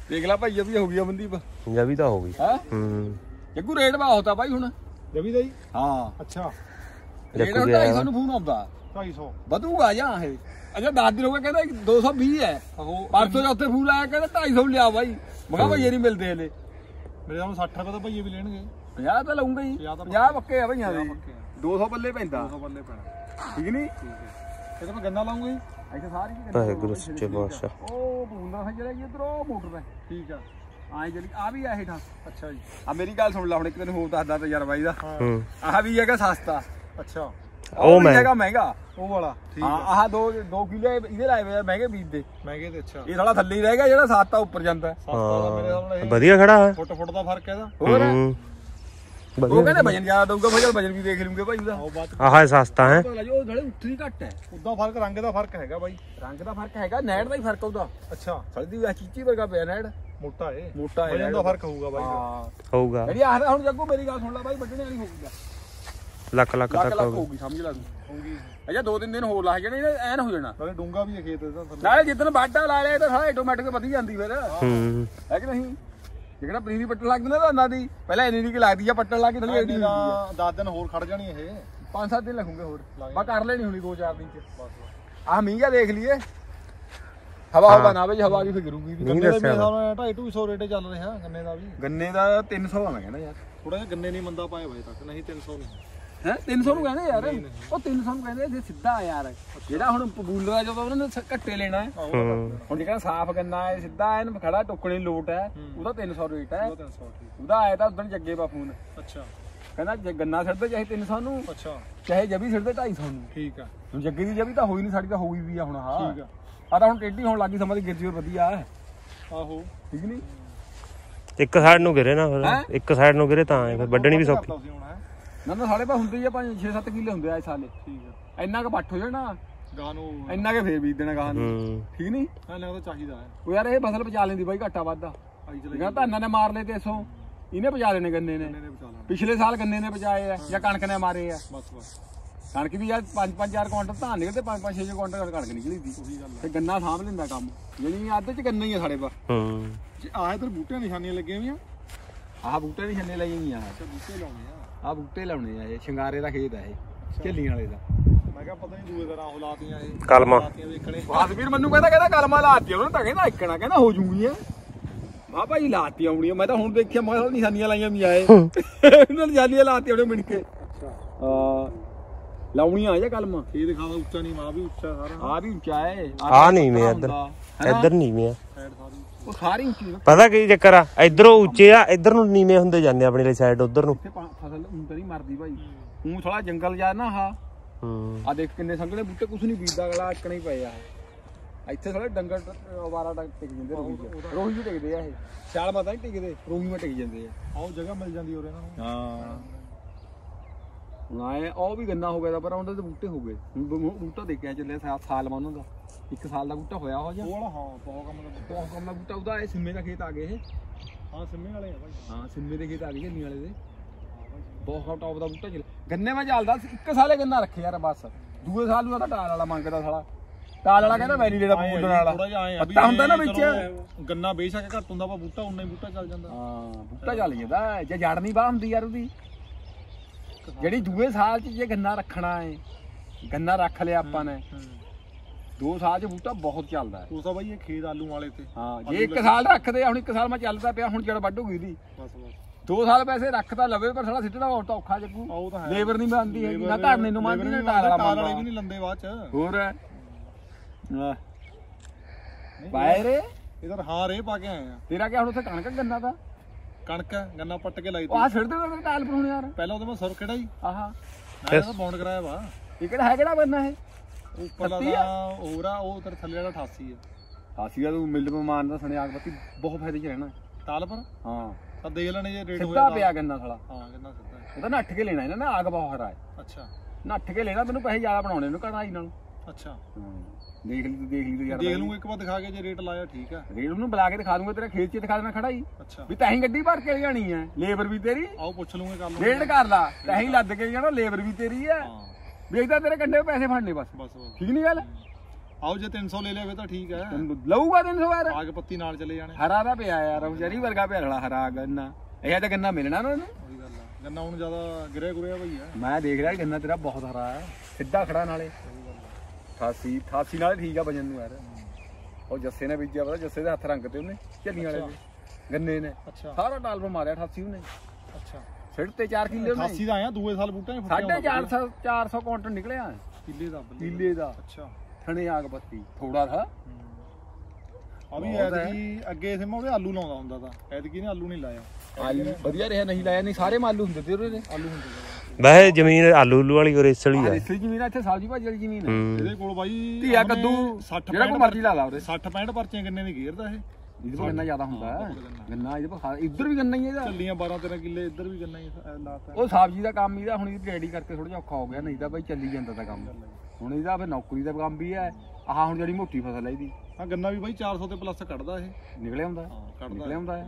ਦੇਖ ਲੈ ਭਾਈ ਅਭੀ ਹੋ ਗਿਆ ਬੰਦੀਪ ਜਵੀ ਤਾਂ ਹੋ ਗਈ। ਹੈ? ਹੂੰ। ਜੱਗੂ ਰੇਟ ਬਾ ਹੋਤਾ ਭਾਈ ਹੁਣ। ਜਵੀ ਦਾ ਜੀ? ਹਾਂ। ਅੱਛਾ। ਰੇਟ ਜੱਗੂ ਹੁਣ ਜੀ ਆਇਆ 250 ਨੂੰ ਫੋਨ ਆਉਂਦਾ। 250 ਵਧੂਗਾ ਜਾਂ ਇਹ? ਅੱਛਾ 10 ਦਿਨ ਹੋ ਗਏ ਕਹਿੰਦਾ 220 ਹੈ। ਪਰਸੋਂ ਚੌਥੇ ਫੂਲ ਆਇਆ ਕਹਿੰਦਾ 250 ਲਿਆ ਬਾਈ ਮੈਂ ਕਿਹਾ ਭਈਏ ਨਹੀਂ ਮਿਲਦੇ ਹਲੇ। ਮੇਰੇ ਨਾਲ 60 ਰੁਪਏ ਤਾਂ ਭਈਏ ਵੀ ਲੈਣਗੇ। 50 ਤਾਂ ਲਾਉਂਗਾ ਹੀ ਪੰਜਾਹ ਤਾਂ 50 ਪੱਕੇ ਆ ਭਈਆਂ ਦੇ। ਪੱਕੇ ਆ। 200 ਬੱਲੇ ਪੈਂਦਾ। 200 ਬੱਲੇ ਪੈਣਾ। ਠੀਕ ਨਹੀਂ? ਠੀਕ ਹੈ। ਇਹ ਤਾਂ ਮੈਂ ਗੰਨਾ ਲਾਉਂਗਾ ਜੀ। ਇੱਥੇ ਸਾਰੀ ਕੀ ਵਾਹਿਗੁਰੂ ਸੱਚੇ ਪਾਤਸ਼ਾਹ। ਉਹ ਬੂੰਦਾ ਹੈ ਜਿਹੜਾ ਇਧਰ ਮੋਟਰ ਹੈ ਠੀਕ ਆ। ਆਏ ਜਲੀ ਆ ਵੀ ਆ ਹੇਠਾਂ ਅੱਛਾ ਜੀ। ਆ ਮੇਰੀ ਗੱਲ ਸੁਣ ਲੈ ਹੁਣ ਇੱਕ ਦਿਨ ਹੋਰ ਦੱਸਦਾ ਤੇ ਯਾਰ ਬਾਈ ਦਾ ਹੂੰ। ਆਹ ਵੀ ਹੈਗਾ ਸਸਤਾ। ਅੱਛਾ। ਉਹ ਮੈਂ ਹੈਗਾ ਮਹਿੰਗਾ। ਉਹ ਵਾਲਾ। ਠੀਕ ਹਾਂ ਆਹ ਦੋ ਦੋ ਕਿਲੇ ਇਹਦੇ ਲਾਏ ਹੋਏ ਮਹਿੰਗੇ ਬੀਜ ਦੇ। ਮਹਿੰਗੇ ਤੇ ਅੱਛਾ। ਇਹ ਸਾਲਾ ਥੱਲੇ ਹੀ ਰਹਿ ਗਿਆ ਜਿਹੜਾ ਸੱਤ ਆ ਉੱਪਰ ਜਾਂਦਾ। ਹੈ। ਸਸਤਾ ਦਾ ਮੇਰੇ ਹਾਂ ਵਧੀਆ ਖੜਾ ਹੈ। ਫੁੱਟ ਫੁੱਟ ਦਾ ਫ਼ਰਕ ਹੈ ਇਹਦਾ। ਹੋਰ? ਹੂੰ ਉਹ ਵਧੀਆ ਕਹਿੰਦੇ ਵਜਨ ਜ਼ਿਆਦਾ ਦਊਗਾ ਮੈਂ ਚਲ ਵਜਨ ਵੀ ਦੇਖ ਲੂੰਗੇ ਭਾਈ ਉਹਦਾ ਆਓ ਬਾਤ ਆਹ ਇਹ ਸਸਤਾ ਹੈ ਪਤਾ ਲੱਗ ਉਹ ਥੋੜੇ ਉੱਠੀ ਘੱਟ ਹੈ ਉਦਾਂ ਫ਼ਰਕ ਰੰਗ ਦਾ ਫ਼ਰਕ ਹੈਗਾ ਬਾਈ ਰੰਗ ਦਾ ਫ਼ਰਕ ਹੈਗਾ ਨੈਟ ਦਾ ਹੀ ਫ਼ਰਕ ਉਹਦਾ ਅੱਛਾ ਸੜੀ ਦੀ ਚੀਚੀ ਵਰਗਾ ਪਿਆ ਨੈਟ ਮੋਟਾ ਏ ਮੋਟਾ ਹੈ ਵਜਨ ਦਾ ਫ਼ਰਕ ਹੋਊਗਾ ਬਾਈ ਹਾਂ ਹੋਊਗਾ ਜਿਹੜੀ ਆਖਦਾ ਹੁਣ ਜੱਗੂ ਮੇਰੀ ਗੱਲ ਸੁਣ ਲੈ ਬਾਈ ਵੱਢਣੇ ਵਾਲੀ ਹੋਊਗਾ ਲੱਖ ਲੱਖ ਲੱਖ ਤੱਕ ਲੱਖ ਹੋਊਗਾ ਹੋਊਗੀ ਸਮਝ ਲੈ ਤੂੰ ਹੋਊਗੀ ਅਜਾ ਦੋ ਤਿੰਨ ਦਿਨ ਹੋਰ ਲਾ ਜਾਣੇ ਇਹਨੇ ਐਨ ਹੋ ਜਾਣਾ ਨਾਲੇ ਡੂੰਗਾ ਵੀ ਹੈ ਖੇਤ ਇਹਦਾ ਥੱਲੇ ਨਾਲੇ ਜਿੱਦਣ ਬਾਡਾ ਲਾ ਲਿਆ ਤਾਂ ਸਾਰਾ ਆਟੋਮੈਟਿਕ ਵਧੀ ਜਾਂਦੀ ਫਿਰ। ਹੂੰ। ਹੈ ਕਿ ਨਹੀਂ? ਜਿਹੜਾ ਪਨੀਰੀ ਪੱਟਣ ਲੱਗਦੀ ਨਾ ਦੀ? ਪਹਿਲਾਂ ਇੰਨੀ ਨਹੀਂ ਲੱਗਦੀ ਆ ਪੱਟਣ ਲੱਗ ਕੇ ਥੋੜੀ ਐਡੀ ਇਹਦਾ 10 ਦਿਨ ਹੋਰ ਖੜ ਜਾਣੀ ਇਹ। ਪੰਜ ਸੱਤ ਦਿਨ ਲੱਗੂਗੇ ਹੋਰ। ਬਾ ਕਰ ਲੈਣੀ ਹੁਣੀ ਦੋ ਚਾਰ ਦਿਨ ਚ। ਬਸ ਆਹ ਮੀਂਹ ਦੇਖ ਲਈਏ। ਹਵਾ ਹਵਾ ਨਾ ਵੇ ਹਵਾ ਵੀ ਫਿਕਰੂਗੀ ਨਹੀਂ ਗੰਨੇ ਦਾ ਵੀ ਦੱਸਿਆ ਵਾ। ਸਾਨੂੰ 250 200 ਰੇਟ ਚੱਲ ਰਿਹਾ ਗੰਨੇ ਦਾ ਵੀ। ਗੰਨੇ ਦਾ 300 ਆ ਮੈਂ ਕਹਿੰਦਾ ਯਾਰ। ਥੋੜਾ ਜਿਹਾ ਗੰਨੇ ਨਹੀਂ ਮੰਦਾ ਪਾਇਆ ਭਾਈ ਤੱਕ ਨਹੀਂ 300 ਨਹੀਂ। ਹੈ? 300 ਨੂੰ ਕਹਿੰਦੇ ਯਾਰ। ਉਹ 300 ਨੂੰ ਕਹਿੰਦੇ ਜੇ ਸਿੱਧਾ ਯਾਰ। ਜਿਹੜਾ ਹੁਣ ਪਬੂਲਰ ਜਦੋਂ ਉਹਨਾਂ ਨੇ ਸ- ਘੱਟੇ ਲੈਣਾ ਹੁਣ ਜਿਹੜਾ ਸਾਫ਼ ਗੰਨਾ ਹੈ ਸਿੱਧਾ ਐਨ ਖੜਾ ਟੁਕਣੇ ਲੋਟ ਹੈ ਉਹਦਾ 300 ਰੇਟ ਹੈ। 300 ਠੀਕ। ਉਹਦਾ ਆਇਆ ਤਾਂ ਉਦੋਂ ਜੱਗੇ ਬਾ ਫੋਨ ਅੱਛਾ। ਕਹਿੰਦਾ ਜੇ ਗੰਨਾ ਛੱਡਦੇ ਚਾਹੇ 300 ਨੂੰ ਅੱਛਾ। ਚਾਹੇ ਜਬੀ ਛੱਡਦੇ 250 ਨੂੰ। ਠੀਕ ਆ। ਹੁਣ ਜੱਗੇ ਦੀ ਜਬੀ ਤਾਂ ਹੋਈ ਨਹੀਂ ਸਾਡੀ ਤਾਂ ਹੋਈ ਵੀ ਆ ਹੁਣ ਹਾਂ ਠੀਕ ਆ। ਆ ਤਾਂ ਹੁਣ ਟੇਢੀ ਹੋਣ ਲੱਗੀ ਸਮਝ ਗਿਰਜੀ ਹੋਰ ਵਧੀਆ ਆਹੋ। ਠੀਕ ਨਹੀਂ ਇੱਕ ਸਾਈਡ ਨੂੰ ਗਿਰੇ ਨਾ? ਫਿਰ। ਇੱਕ ਸਾਈਡ ਨੂੰ ਗਿਰੇ ਤਾਂ ਐ ਫਿਰ ਵੱਢਣੀ ਵੀ ਸੌਖੀ। ਨਾ ਨਾ ਸਾਡੇ ਪਾ ਹੁੰਦੇ ਹੀ ਆ 5 6 7 ਕਿੱਲੇ ਹੁੰਦੇ ਆ ਇਸ ਸਾਲੇ। ਠੀਕ ਆ। ਇੰਨਾ ਕੁ ਪੱਠ ਹੋ ਜਾਣਾ। ਗਾਂ ਨੂੰ ਇੰਨਾ ਕੇ ਫੇਰ ਬੀਜ ਦੇਣਾ ਨੂੰ। ਹੂੰ। ਠੀਕ ਨਹੀਂ? ਹਾਂ ਨਾ ਉਹ ਤਾਂ ਚਾਹੀਦਾ ਹੈ। ਉਹ ਯਾਰ ਇਹ ਫਸਲ ਬਚਾ ਲੈਂਦੀ ਬਾਈ ਘਾਟਾ ਵਾਧਾ। ਆਈ ਚਲੇ ਜਿਹੜਾ ਧਾਨਾਂ ਨੇ ਮਾਰ ਲਏ 300 ਇਹਨੇ ਬਚਾ ਲੈਣੇ ਗੰਨੇ ਨੇ। ਪਿਛਲੇ ਸਾਲ ਗੰਨੇ ਨੇ ਬਚਾਏ ਆ ਜਾਂ ਕਣਕ ਨੇ ਮਾਰੇ ਆ। ਬਸ ਬਸ। ਕਣਕ ਦੀ ਯਾਰ 5 5 4 ਕੁਇੰਟਲ ਧਾਨ ਨਿਕਲਦੇ 5 5 6 ਕੁਇੰਟਲ ਕਣਕ ਨਿਕਲੀ ਦੀ ਉਹੀ ਗੱਲ ਤੇ ਗੰਨਾ ਸਾਂਭ ਲੈਂਦਾ ਕੰਮ। ਯਾਨੀ ਅੱਧ ਚ ਗੰਨਾ ਹੀ ਆ ਸਾਡੇ ਪਾ ਹੂੰ। ਜੇ ਆਹ ਇਧਰ ਬੂਟਿਆਂ ਨਿਸ਼ਾਨੀਆਂ ਲੱਗੀਆਂ ਵੀਆਂ ਆਹ ਬੂਟੇ ਦੀ ਛੰਨੇ ਲਈ ਆ ਅੱਛਾ ਬੂਟੇ ਲਾਉਣੇ ਆ। ਆਹ ਬੂਟੇ ਲਾਉਣੇ ਆ ਇਹ ਸ਼ਿੰਗਾਰੇ ਦਾ ਖੇਤ ਆ ਇਹ ਝੱਲੀ ਵਾਲੇ ਦਾ। ਮੈਂ ਕਿਹਾ ਪਤਾ ਨਹੀਂ ਦੂਏ ਦਾ ਰਾਹ ਲਾਤੀਆਂ ਇਹ ਕਲਮਾ। ਵਾਸਵੀਰ ਮੈਨੂੰ ਕਹਿੰਦਾ ਕਹਿੰਦਾ ਕਲਮਾ ਲਾਤੀ ਉਹਨਾਂ ਤਾਂ ਕਹਿੰਦਾ ਇੱਕਣਾ ਕਹਿੰਦਾ ਹੋ ਜੂਗੀ ਆ ਮਾ ਭਾਈ ਲਾਤੀ ਆਉਣੀ ਆ ਮੈਂ ਤਾਂ ਹੁਣ ਦੇਖਿਆ ਮੈਂ ਨਿਸ਼ਾਨੀਆਂ ਲਾਈਆਂ ਵੀ ਆਏ ਉਹਨਾਂ ਨਿਸ਼ਾਨੀਆਂ ਲਾਤੀ ਉਹਨੇ ਮਿਣ ਕੇ ਅੱਛਾ। ਆ ਲਾਉਣੀਆਂ ਆ ਜਾਂ ਕਲਮਾ। ਇਹ ਦਿਖਾਵਾ ਉੱਚਾ ਨਹੀਂ ਮਾਂ ਵੀ ਉੱਚਾ ਸਾਰਾ। ਆ ਵੀ ਉੱਚਾ ਹੈ। ਆ ਨਹੀਂ ਮੈਂ ਇੱਧਰ ਇੱਧਰ ਆ ਸਾਈਡ ਸਾਰੀ ਉਹ ਸਾਰੀ ਉੱਚੀ ਆ। ਪਤਾ ਕੀ ਚੱਕਰ ਆ? ਇਧਰੋਂ ਉੱਚੇ ਆ ਇਧਰ ਨੂੰ ਨੀਵੇਂ ਹੁੰਦੇ ਜਾਂਦੇ ਆ ਆਪਣੀ ਵਾਲੀ ਸਾਈਡ ਉਧਰ ਨੂੰ। ਇੱਥੇ ਪਾ- ਫਸਲ ਊਂ ਤਾਂ ਨਹੀਂ ਮਰਦੀ ਭਾਈ। ਊਂ ਥੋੜਾ ਜੰਗਲ ਜਾ ਨਾ ਆਹ। ਹੂੰ। ਆ ਦੇਖ ਕਿੰਨੇ ਸੰਘਣੇ ਬੂਟੇ ਕੁਛ ਨਹੀਂ ਬੀਜਦਾ ਅਗਲਾ ਇੱਕਣੇ ਹੀ ਪਏ ਆ। ਇਹ। ਇੱਥੇ ਥੋੜੇ ਡੰਗਰ ਵਾਰਾ ਟਿਕ ਜਾਂਦੇ ਰੋਹੀ ਚ। ਰੋਹੀ ਵੀ ਟਿਕਦੇ ਆ ਇਹ। ਸਿਆਲ ਮਾਤਾ ਨਹੀਂ ਟਿਕਦੇ ਰੋਹੀ ਮੇ ਟਿਕ ਜਾਂਦੇ ਆ। ਆਓ ਜਗ੍ਹਾ ਮਿਲ ਜਾਂਦੀ ਹੋਰ ਇਹਨਾਂ ਨੂੰ। ਹਾਂ। ਹੁਣ ਆਏ ਉਹ ਵੀ ਗੰਨਾ ਹੋ ਗਿਆ ਦਾ ਪਰ ਉਹਨਾਂ ਦੇ ਬੂਟੇ ਹੋ ਗਏ। ਹੁਣ ਬੂ- ਬੂਟਾ ਦੇਖਿਆ ਚੱਲਿਆ ਸਾ- ਸਾਲ ਮਾ ਉਹਨਾਂ ਦਾ। ਇੱਕ ਸਾਲ ਦਾ ਬੂਟਾ ਹੋਇਆ ਹੋ ਜਾ ਵਾਲਾ ਹਾਂ ਬਹੁਤ ਕੰਮ ਦਾ ਬਹੁਤ ਕੰਮ ਦਾ ਬੂਟਾ ਉਹਦਾ ਇਹ ਸਿੰਮੇ ਦਾ ਖੇਤ ਆ ਗਏ ਇਹ। ਹਾਂ ਸਿੰਮੇ ਵਾਲੇ ਆ ਭਾਈ। ਹਾਂ ਸਿੰਮੇ ਦੇ ਖੇਤ ਆ ਗਏ ਨੀ ਵਾਲੇ ਦੇ। ਹਾਂ ਭਾਈ ਬਹੁਤ ਟੌਪ ਦਾ ਬੂਟਾ ਚੱਲ। ਗੰਨੇ ਮੈਂ ਚੱਲਦਾ ਸੀ ਇੱਕ ਸਾਲੇ ਗੰਨਾ ਰੱਖੇ ਯਾਰ ਬਸ। ਦੂਏ ਸਾਲ ਨੂੰ ਤਾਂ ਟਾਲ ਵਾਲਾ ਮੰਗਦਾ ਸਾਲਾ। ਟਾਲ ਵਾਲਾ ਕਹਿੰਦਾ ਵੈਲੀ ਜਿਹੜਾ ਆਏਂ ਆ ਜੀ, ਵਾਲਾ ਥੋੜ੍ਹਾ ਜਿਹਾ ਆਏਂ ਆ ਵੀ ਪੱਤਾ ਹੁੰਦਾ ਨਾ ਵਿੱਚ। ਚਲੋ ਗੰਨਾ ਬੇਸ਼ੱਕ ਘੱਟ ਹੁੰਦਾ ਪਰ ਬੂਟਾ ਉਨਾ ਹੀ ਬੂਟਾ ਚੱਲ ਜਾਂਦਾ। ਹਾਂ ਬੂਟਾ ਚੱਲ ਜਾਂਦਾ। ਜੇ ਜੜ ਨਹੀਂ ਬਾਹ ਹੁੰਦੀ ਯਾਰ ਉਹਦੀ। ਜਿਹੜੀ ਦੂਏ ਸਾਲ ਚ ਜੇ ਗੰਨਾ ਰੱਖਣਾ ਹੈ ਗੰਨਾ ਰੱਖ ਲਿਆ ਆਪਾਂ ਨੇ। ਦੋ ਸਾਲ ਚ ਬੂਟਾ ਬਹੁਤ ਚੱਲਦਾ ਹੈ। ਉਸ ਤਾਂ ਬਾਈ ਇਹ ਖੇਤ ਆਲੂ ਵਾਲੇ ਤੇ। ਹਾਂ ਜੇ ਇੱਕ ਸਾਲ ਰੱਖਦੇ ਆ ਹੁਣ ਇੱਕ ਸਾਲ ਮੈਂ ਚੱਲਦਾ ਪਿਆ ਹੁਣ ਜੜ ਵੱਢੂਗੀ ਦੀ। ਬਸ ਬਸ। ਦੋ ਸਾਲ ਪੈਸੇ ਰੱਖਦਾ ਲਵੇ ਪਰ ਸਾਲਾ ਸਿੱਟਣਾ ਹੋਰ ਤਾਂ ਔਖਾ ਜੱਗੂ। ਆਹ ਉਹ ਤਾਂ ਹੈ। ਲੇਬਰ ਨਹੀਂ ਮੰਨਦੀ ਹੈਗੀ ਨਾ ਧਰਨੇ ਨੂੰ ਮੰਨਦੀ ਨਾ ਟਾਲ ਵਾਲਾ ਟਾਲ ਵੀ ਨਹੀਂ ਲੰਦੇ ਬਾਅਦ ਚ। ਹੋਰ ਹੈ। ਬਾਇਰੇ ਇਧਰ ਹਾਂ ਰੇ? ਪਾ ਕੇ ਆਏ ਆ। ਤੇਰਾ ਕੀ ਹੁਣ ਉੱਥੇ ਕਣਕ ਗੰਨਾ ਦਾ? ਕਣਕ ਗੰਨਾ ਪੱਟ ਕੇ ਲਾਈ ਉਹ ਆ ਤੀ। ਸਿੱਟਦੇ ਨੇ ਟਾਲ ਪਰ ਹੁਣ ਯਾਰ। ਪਹਿਲਾਂ ਉਹਦੇ ਮੈਂ ਸੁਰ ਕਿਹੜਾ ਹੀ ਆਹਾ। ਮੈਂ ਤਾਂ ਬੌਂਡ ਕਰਾਇਆ ਵਾ। ਇਹ ਕਿਹੜਾ ਹੈ ਕਿਹੜਾ ਬੰਨਾ ਇਹ? ਉੱਪਰਲਾ ਛੱਤੀ ਦਾ ਹੋਰ ਆ ਉਹ ਤੇਰੇ ਥੱਲੇ ਵਾਲਾ 88 ਆ। ਆਸੀਆ ਤੂੰ ਮਿਲ ਮਮਾਨ ਦਾ ਸਣੇ ਆਗਪਤੀ ਬਹੁਤ ਫਾਇਦੇ ਚ ਰਹਿਣਾ। ਤਾਲ ਪਰ ਹਾਂ। ਤਾਂ ਦੇਖ ਲੈਣੇ ਜੇ ਰੇਟ ਸਿੱਧਾ ਪਿਆ ਗੰਨਾ ਸਾਲਾ। ਹਾਂ ਕਿੰਨਾ ਸਿੱਧਾ। ਹੈ। ਉਹਦਾ ਨੱਠ ਕੇ ਲੈਣਾ ਇਹਨਾਂ ਨੇ ਆਗ ਬਹੁਤ ਹਰਾ ਹੈ ਅੱਛਾ। ਨੱਠ ਕੇ ਲੈਣਾ ਤੈਨੂੰ ਪੈਸੇ ਜ਼ਿਆਦਾ ਬਣਾਉਣੇ ਨੂੰ ਕਢਾਈ ਨਾਲ। ਅੱਛਾ। ਦੇਖ ਲਈ ਤੂੰ ਦੇਖ ਲਈ ਤੂੰ ਯਾਰ ਦੇਖ ਲੂੰਗਾ ਇੱਕ ਵਾਰ ਦਿਖਾ ਕੇ ਜੇ ਰੇਟ ਲਾਇਆ ਠੀਕ ਆ। ਰੇਟ ਉਹਨੂੰ ਬੁਲਾ ਕੇ ਦਿਖਾ ਦੂੰਗਾ ਤੇਰਾ ਖੇਤ 'ਚ ਦਿਖਾ ਦੇਣਾ ਖੜਾ ਹੀ ਅੱਛਾ। ਵੀ ਗੱਡੀ ਭਰ ਕੇ ਲਿਆਣੀ ਲੇਬਰ ਵੀ ਤੇਰੀ। ਆਓ ਪੁੱਛ ਲੂੰਗਾ ਕਰ ਰੇਟ ਲੂੰਗਾ ਕਰ ਲਾ ਤੈਂ ਲੱਦ ਕੇ ਜਾਣਾ ਲੇਬਰ ਵੀ ਤੇਰੀ ਹੈ। ਹਾਂ ਵੇਖਦਾ ਤੇਰੇ ਕੰਡੇ ਪੈਸੇ ਫੜਨੇ ਬਸ। ਬਸ ਬਸ। ਠੀਕ ਨਹੀਂ ਗੱਲ? ਆਓ ਜੇ 300 ਲੈ ਲਿਆ ਤਾਂ ਠੀਕ ਹੈ। ਲਊਗਾ 300 ਵਾਰ ਆਗ ਪੱਤੀ ਨਾਲ ਚਲੇ ਜਾਣੇ। ਹਰਾ ਦਾ ਪਿਆ ਯਾਰ ਵਿਚਾਰੀ ਵਰਗਾ ਪਿਆ ਰਲਾ ਹਰਾ ਗੰਨਾ। ਇਹ ਤਾਂ ਗੰਨਾ ਮਿਲਣਾ ਨਾ ਉਹਨੂੰ। ਗੰਨਾ ਹੁਣ ਜ਼ਿਆਦਾ ਗਿਰਿਆ ਗੁਰਿਆ ਭਈ ਆ। ਮੈਂ ਦੇਖ ਰਿਹਾ ਗੰਨਾ ਤੇਰਾ ਬਹੁਤ ਹਰਾ ਹੈ ਸਿੱਧਾ ਖੜਾ ਨਾਲੇ। 88 88 ਨਾਲ ਠੀਕ ਆ ਵਜਨ ਨੂੰ ਯਾਰ। ਉਹ ਜੱਸੇ ਨੇ ਬੀਜਿਆ ਪਤਾ ਜੱਸੇ ਦੇ ਹੱਥ ਰੰਗ ਤੇ ਉਹਨੇ ਝੱਲੀਆਂ ਵਾਲੇ ਗੰਨੇ ਨੇ। ਸਾਰਾ ਟਾਲਬ ਮਾਰਿਆ 88 ਉਹਨੇ। ਅੱਛਾ। ਤੇ 4 ਕਿੱਲੇ ਉਹਨੇ 88 ਦਾ ਆਇਆ ਦੂਏ ਸਾਲ ਬੂਟਾ ਨਹੀਂ ਸਾਢੇ 400 400 ਕੁਇੰਟਲ ਨਿਕਲਿਆ। ਕਿੱਲੇ ਦਾ ਕਿੱਲੇ ਦਾ। ਅੱਛਾ। ਥਣੇ ਆਗ ਬੱਤੀ ਥੋੜਾ ਥਾ। ਆ ਵੀ। ਐਤਕੀ ਅੱਗੇ ਸਿਮਾ ਉਹਦੇ ਆਲੂ ਲਾਉਂਦਾ ਹੁੰਦਾ ਤਾਂ। ਐਤਕੀ ਨੇ ਆਲੂ ਨਹੀਂ ਲਾਇਆ। ਆਲੂ ਵਧੀਆ ਰਿਹਾ ਨਹੀਂ ਲਾਇਆ ਨਹੀਂ ਸਾਰੇ ਮਾਲੂ ਹੁੰਦੇ ਤੇ ਉਹਦੇ ਆਲੂ ਹੁੰਦੇ। ਵੈਸੇ ਜ਼ਮੀਨ ਆਲੂ ਉੱਲੂ ਵਾਲੀ ਰੇਸਲ ਹੀ। ਆ ਰਿਸਲੀ ਜ਼ਮੀਨ ਆ ਇੱਥੇ ਸਬਜ਼ੀ ਭਾਜੀ ਵਾਲੀ ਜ਼ਮੀਨ ਹੈ। ਇਹਦੇ ਕੋਲ ਬਾਈ ਧੀਆ ਕੱਦੂ 60 ਜਿਹੜਾ ਕੋ ਮਰਜ਼ੀ ਲਾ ਲਾ ਉਹਦੇ 60 65 ਪਰਚੀਆਂ ਗੰਨੇ ਦੀ ਘੇਰਦਾ ਇਹ? ਇਹਦੇ ਕੋਲ ਗੰਨਾ ਜ਼ਿਆਦਾ ਹੁੰਦਾ ਗੰਨਾ ਇਹਦੇ ਕੋਲ ਇੱਧਰ ਵੀ ਗੰਨਾ ਹੀ ਇਹਦਾ। ਚੱਲੀਆਂ 12 13 ਕਿੱਲੇ ਇੱਧਰ ਵੀ ਗੰਨਾ ਹੀ ਲਾਤਾ ਉਹ ਸਬਜ਼ੀ ਦਾ ਕੰਮ ਇਹਦਾ ਹੁਣ ਇਹਦੀ ਰੈਡੀ ਕਰਕੇ ਥੋੜਾ ਜਿਹਾ ਔਖਾ ਹੋ ਗਿਆ ਨਹੀਂ ਤਾਂ ਬਾਈ ਚੱਲੀ ਜਾਂਦਾ ਤਾਂ ਕੰਮ। ਹੁਣ ਇਹਦਾ ਫਿਰ ਨੌਕਰੀ ਦਾ ਕੰਮ ਵੀ ਹੈ। ਆਹ ਹੁਣ ਜਿਹੜੀ ਮੋਟੀ ਫਸਲ ਹੈ ਇਹਦੀ। ਹਾਂ ਗੰਨਾ ਵੀ ਬਾਈ 400 ਤੇ ਪਲੱਸ ਕੱਢਦਾ ਇਹ। ਨਿਕਲਿਆ ਹੁੰਦਾ। ਨਿਕਲਿਆ ਹੁੰਦਾ ਹੈ।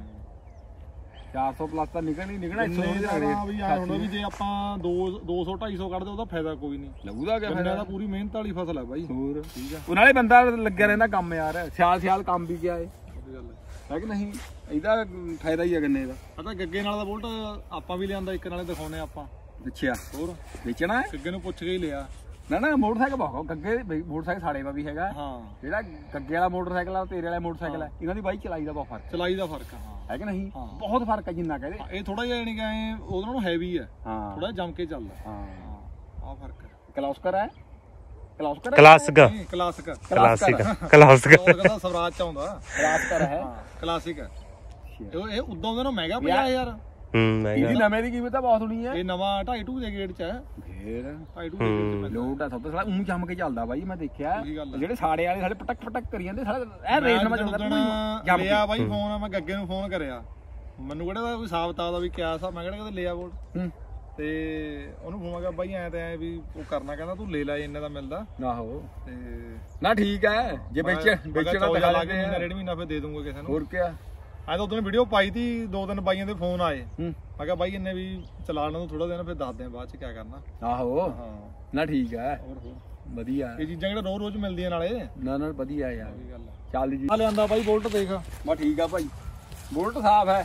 400 ਪਲੱਸ ਤਾਂ ਨਿਕਲ ਨਹੀਂ ਨਿਕਲਣਾ ਗੰਨੇ 100 ਦਾ ਤਾਂ ਵੀ ਆਏ ਹੁਣ ਵੀ ਜੇ ਆਪਾਂ 2 200 250 ਕੱਢਦੇ ਉਹਦਾ ਫਾਇਦਾ ਕੋਈ ਨਹੀਂ। ਲੱਗੂ ਦਾ ਕਿਆ ਫਾਇਦਾ? ਪੂਰੀ ਮਿਹਨਤ ਵਾਲੀ ਫਸਲ ਹੈ ਬਾਈ। ਹੋਰ। ਠੀਕ ਆ। ਉਹ ਨਾਲੇ ਬੰਦਾ ਲੱਗਿਆ ਰਹਿੰਦਾ ਕੰਮ ਯਾਰ। ਸਿਆਲ ਸਿਆਲ ਕੰਮ ਵੀ ਗਿਆ ਏ। ਗੱਲ ਹੈ। ਹੈ ਕਿ ਨਹੀਂ ਇਹਦਾ ਫਾਇਦਾ ਹੀ ਆ ਗੰਨੇ ਦਾ। ਪਤਾ ਗੱਗੇ ਨਾਲ ਦਾ ਬੁਲਟ ਆਪਾਂ ਵੀ ਲਿਆਂਦਾ ਇੱਕ ਨਾਲੇ ਦਿਖਾਉਨੇ ਆਪਾਂ। ਅੱਛਾ। ਹੋਰ? ਵੇਚਣਾ ਹੈ? ਗੱਗੇ ਨੂੰ ਪੁੱਛ ਕੇ ਹੀ ਲਿਆ। ਨਾ ਨਾ ਮੋਟਰਸਾਈਕਲ ਬਹੁਤ ਗੱਗੇ ਬਈ ਮੋਟਰਸਾਈਕਲ ਸਾੜੇ ਦਾ ਵੀ ਹੈਗਾ। ਹਾਂ। ਜਿਹੜਾ ਗੱਗੇ ਵਾਲਾ ਮੋਟਰਸਾਈਕਲ ਆ ਤੇਰੇ ਵਾਲਾ ਮੋਟਰਸਾਈਕਲ ਹੈ। ਇਹਨਾਂ ਦੀ ਬਾਈਕ ਚਲਾਈ ਦਾ ਬਹੁਤ ਫ਼ਰਕ ਚਲਾਈ ਦਾ ਫ਼ਰਕ ਆ ਹਾਂ। ਹੈ ਕਿ ਨਹੀਂ। ਬਹੁਤ ਫ਼ਰਕ ਹੈ ਜਿੰਨਾ ਕਹਦੇ ਇਹ ਥੋੜਾ ਜਿਹਾ ਯਾਨੀ ਕਿ ਐਂ ਉਹਦੇ ਨਾਲੋਂ ਹੈਵੀ ਹੈ। ਥੋੜਾ ਜੰਮ ਕੇ ਚੱਲਦਾ। ਹਾਂ। ਹਾਂ ਆ। ਫ਼ਰਕ ਹੈ ਕਲਾਸਕਰ ਹੈ। Classic classic. ਕਲਾਸਿਕ। ਕਲਾਸਿਕ ਉਹ ਕਹਿੰਦਾ ਸਵਰਾਜ ਚ ਆਉਂਦਾ। ਕਲਾਸਕਰ ਹੈ। ਕਲਾਸਿਕ ਹੈ। ਇਹ ਉਦੋਂ ਦੇ ਨੂੰ ਮਹਿੰਗਾ 50000 ਹੂੰ ਮਹਿੰਗਾ। ਇਹਦੀ ਨਵੇਂ ਦੀ ਕੀਮਤ ਤਾਂ ਬਹੁਤ ਹੋਣੀ ਹੈ। ਇਹ ਨਵਾਂ 2.5 ਦੇ ਗੇਟ ਚ ਹੈ। ਫੇਰ? 2.5 ਦੇ ਗੇਟ ਚ। ਲੋਟ ਆ ਸਭ ਤੋਂ ਸਾਲਾ ਉਂ ਜੰਮ ਕੇ ਚੱਲਦਾ ਬਾਈ ਮੈਂ ਦੇਖਿਆ। ਜਿਹੜੇ ਸਾੜੇ ਵਾਲੇ ਸਾਡੇ ਪਟਕ ਪਟਕ ਕਰੀ ਜਾਂਦੇ ਸਾਲਾ ਇਹ ਰੇਸ ਨਾਲ ਚੱਲਦਾ ਜੰਮ ਲਿਆ ਬਾਈ ਫੋਨ ਮੈਂ ਗੱਗੇ ਨੂੰ ਫੋਨ ਕਰਿਆ। ਮੈਨੂੰ ਕਿਹੜਾ ਦਾ ਕੋਈ ਹਿਸਾਬ ਤਾ ਦਾ ਵੀ ਕਿਆ ਸਾ ਮੈਂ ਕਿਹੜਾ ਕਦੇ ਲਿਆ ਬੋਲ ਹੂੰ। ਤੇ ਉਹਨੂੰ ਫੋਨ ਬਾਈ ਐ ਤੇ ਐ ਵੀ ਉਹ ਕਰਨਾ ਕਹਿੰਦਾ ਤੂੰ ਲੈ ਲੈ ਇੰਨੇ ਦਾ ਮਿਲਦਾ। ਆਹੋ। ਤੇ ਨਾ ਠੀਕ ਹੈ ਜੇ ਵੇਚ ਵੇਚਣਾ ਤਾਂ ਲਾ ਕੇ ਮਹੀਨਾ ਡੇਢ ਮਹੀਨਾ ਫਿਰ ਦੇ ਦੂੰਗਾ ਕਿਸੇ ਨੂੰ। ਹੋਰ ਕਿਆ? ਅੱਜ ਤਾਂ ਉਦੋਂ ਵੀਡੀਓ ਪਾਈ ਤੀ ਦੋ ਦਿਨ ਬਾਈਆਂ ਦੇ ਫੋਨ ਆਏ। ਮੈਂ ਕਿਹਾ ਬਾਈ ਇੰਨੇ ਵੀ ਚਲਾ ਲੈਣ ਨੂੰ ਥੋੜਾ ਦਿਨ ਫਿਰ ਦੱਸਦੇ ਆ ਬਾਅਦ ਚ ਕਿਆ ਕਰਨਾ? ਆਹੋ। ਹਾਂ। ਨਾ ਠੀਕ ਹੋਰ ਵਧੀਆ। ਇਹ ਚੀਜ਼ਾਂ ਜਿਹੜਾ ਰੋਜ਼ ਰੋਜ਼ ਮਿਲਦੀਆਂ ਨਾਲੇ। ਨਾ ਨਾ ਵਧੀਆ ਯਾਰ। ਚੱਲ ਜੀ। ਆ ਲਿਆਂਦਾ ਬਾਈ ਬੋਲਟ ਦੇਖ। ਬਾ ਠੀਕ ਆ ਭਾਈ। ਬੁਲਟ ਸਾਫ਼ ਹੈ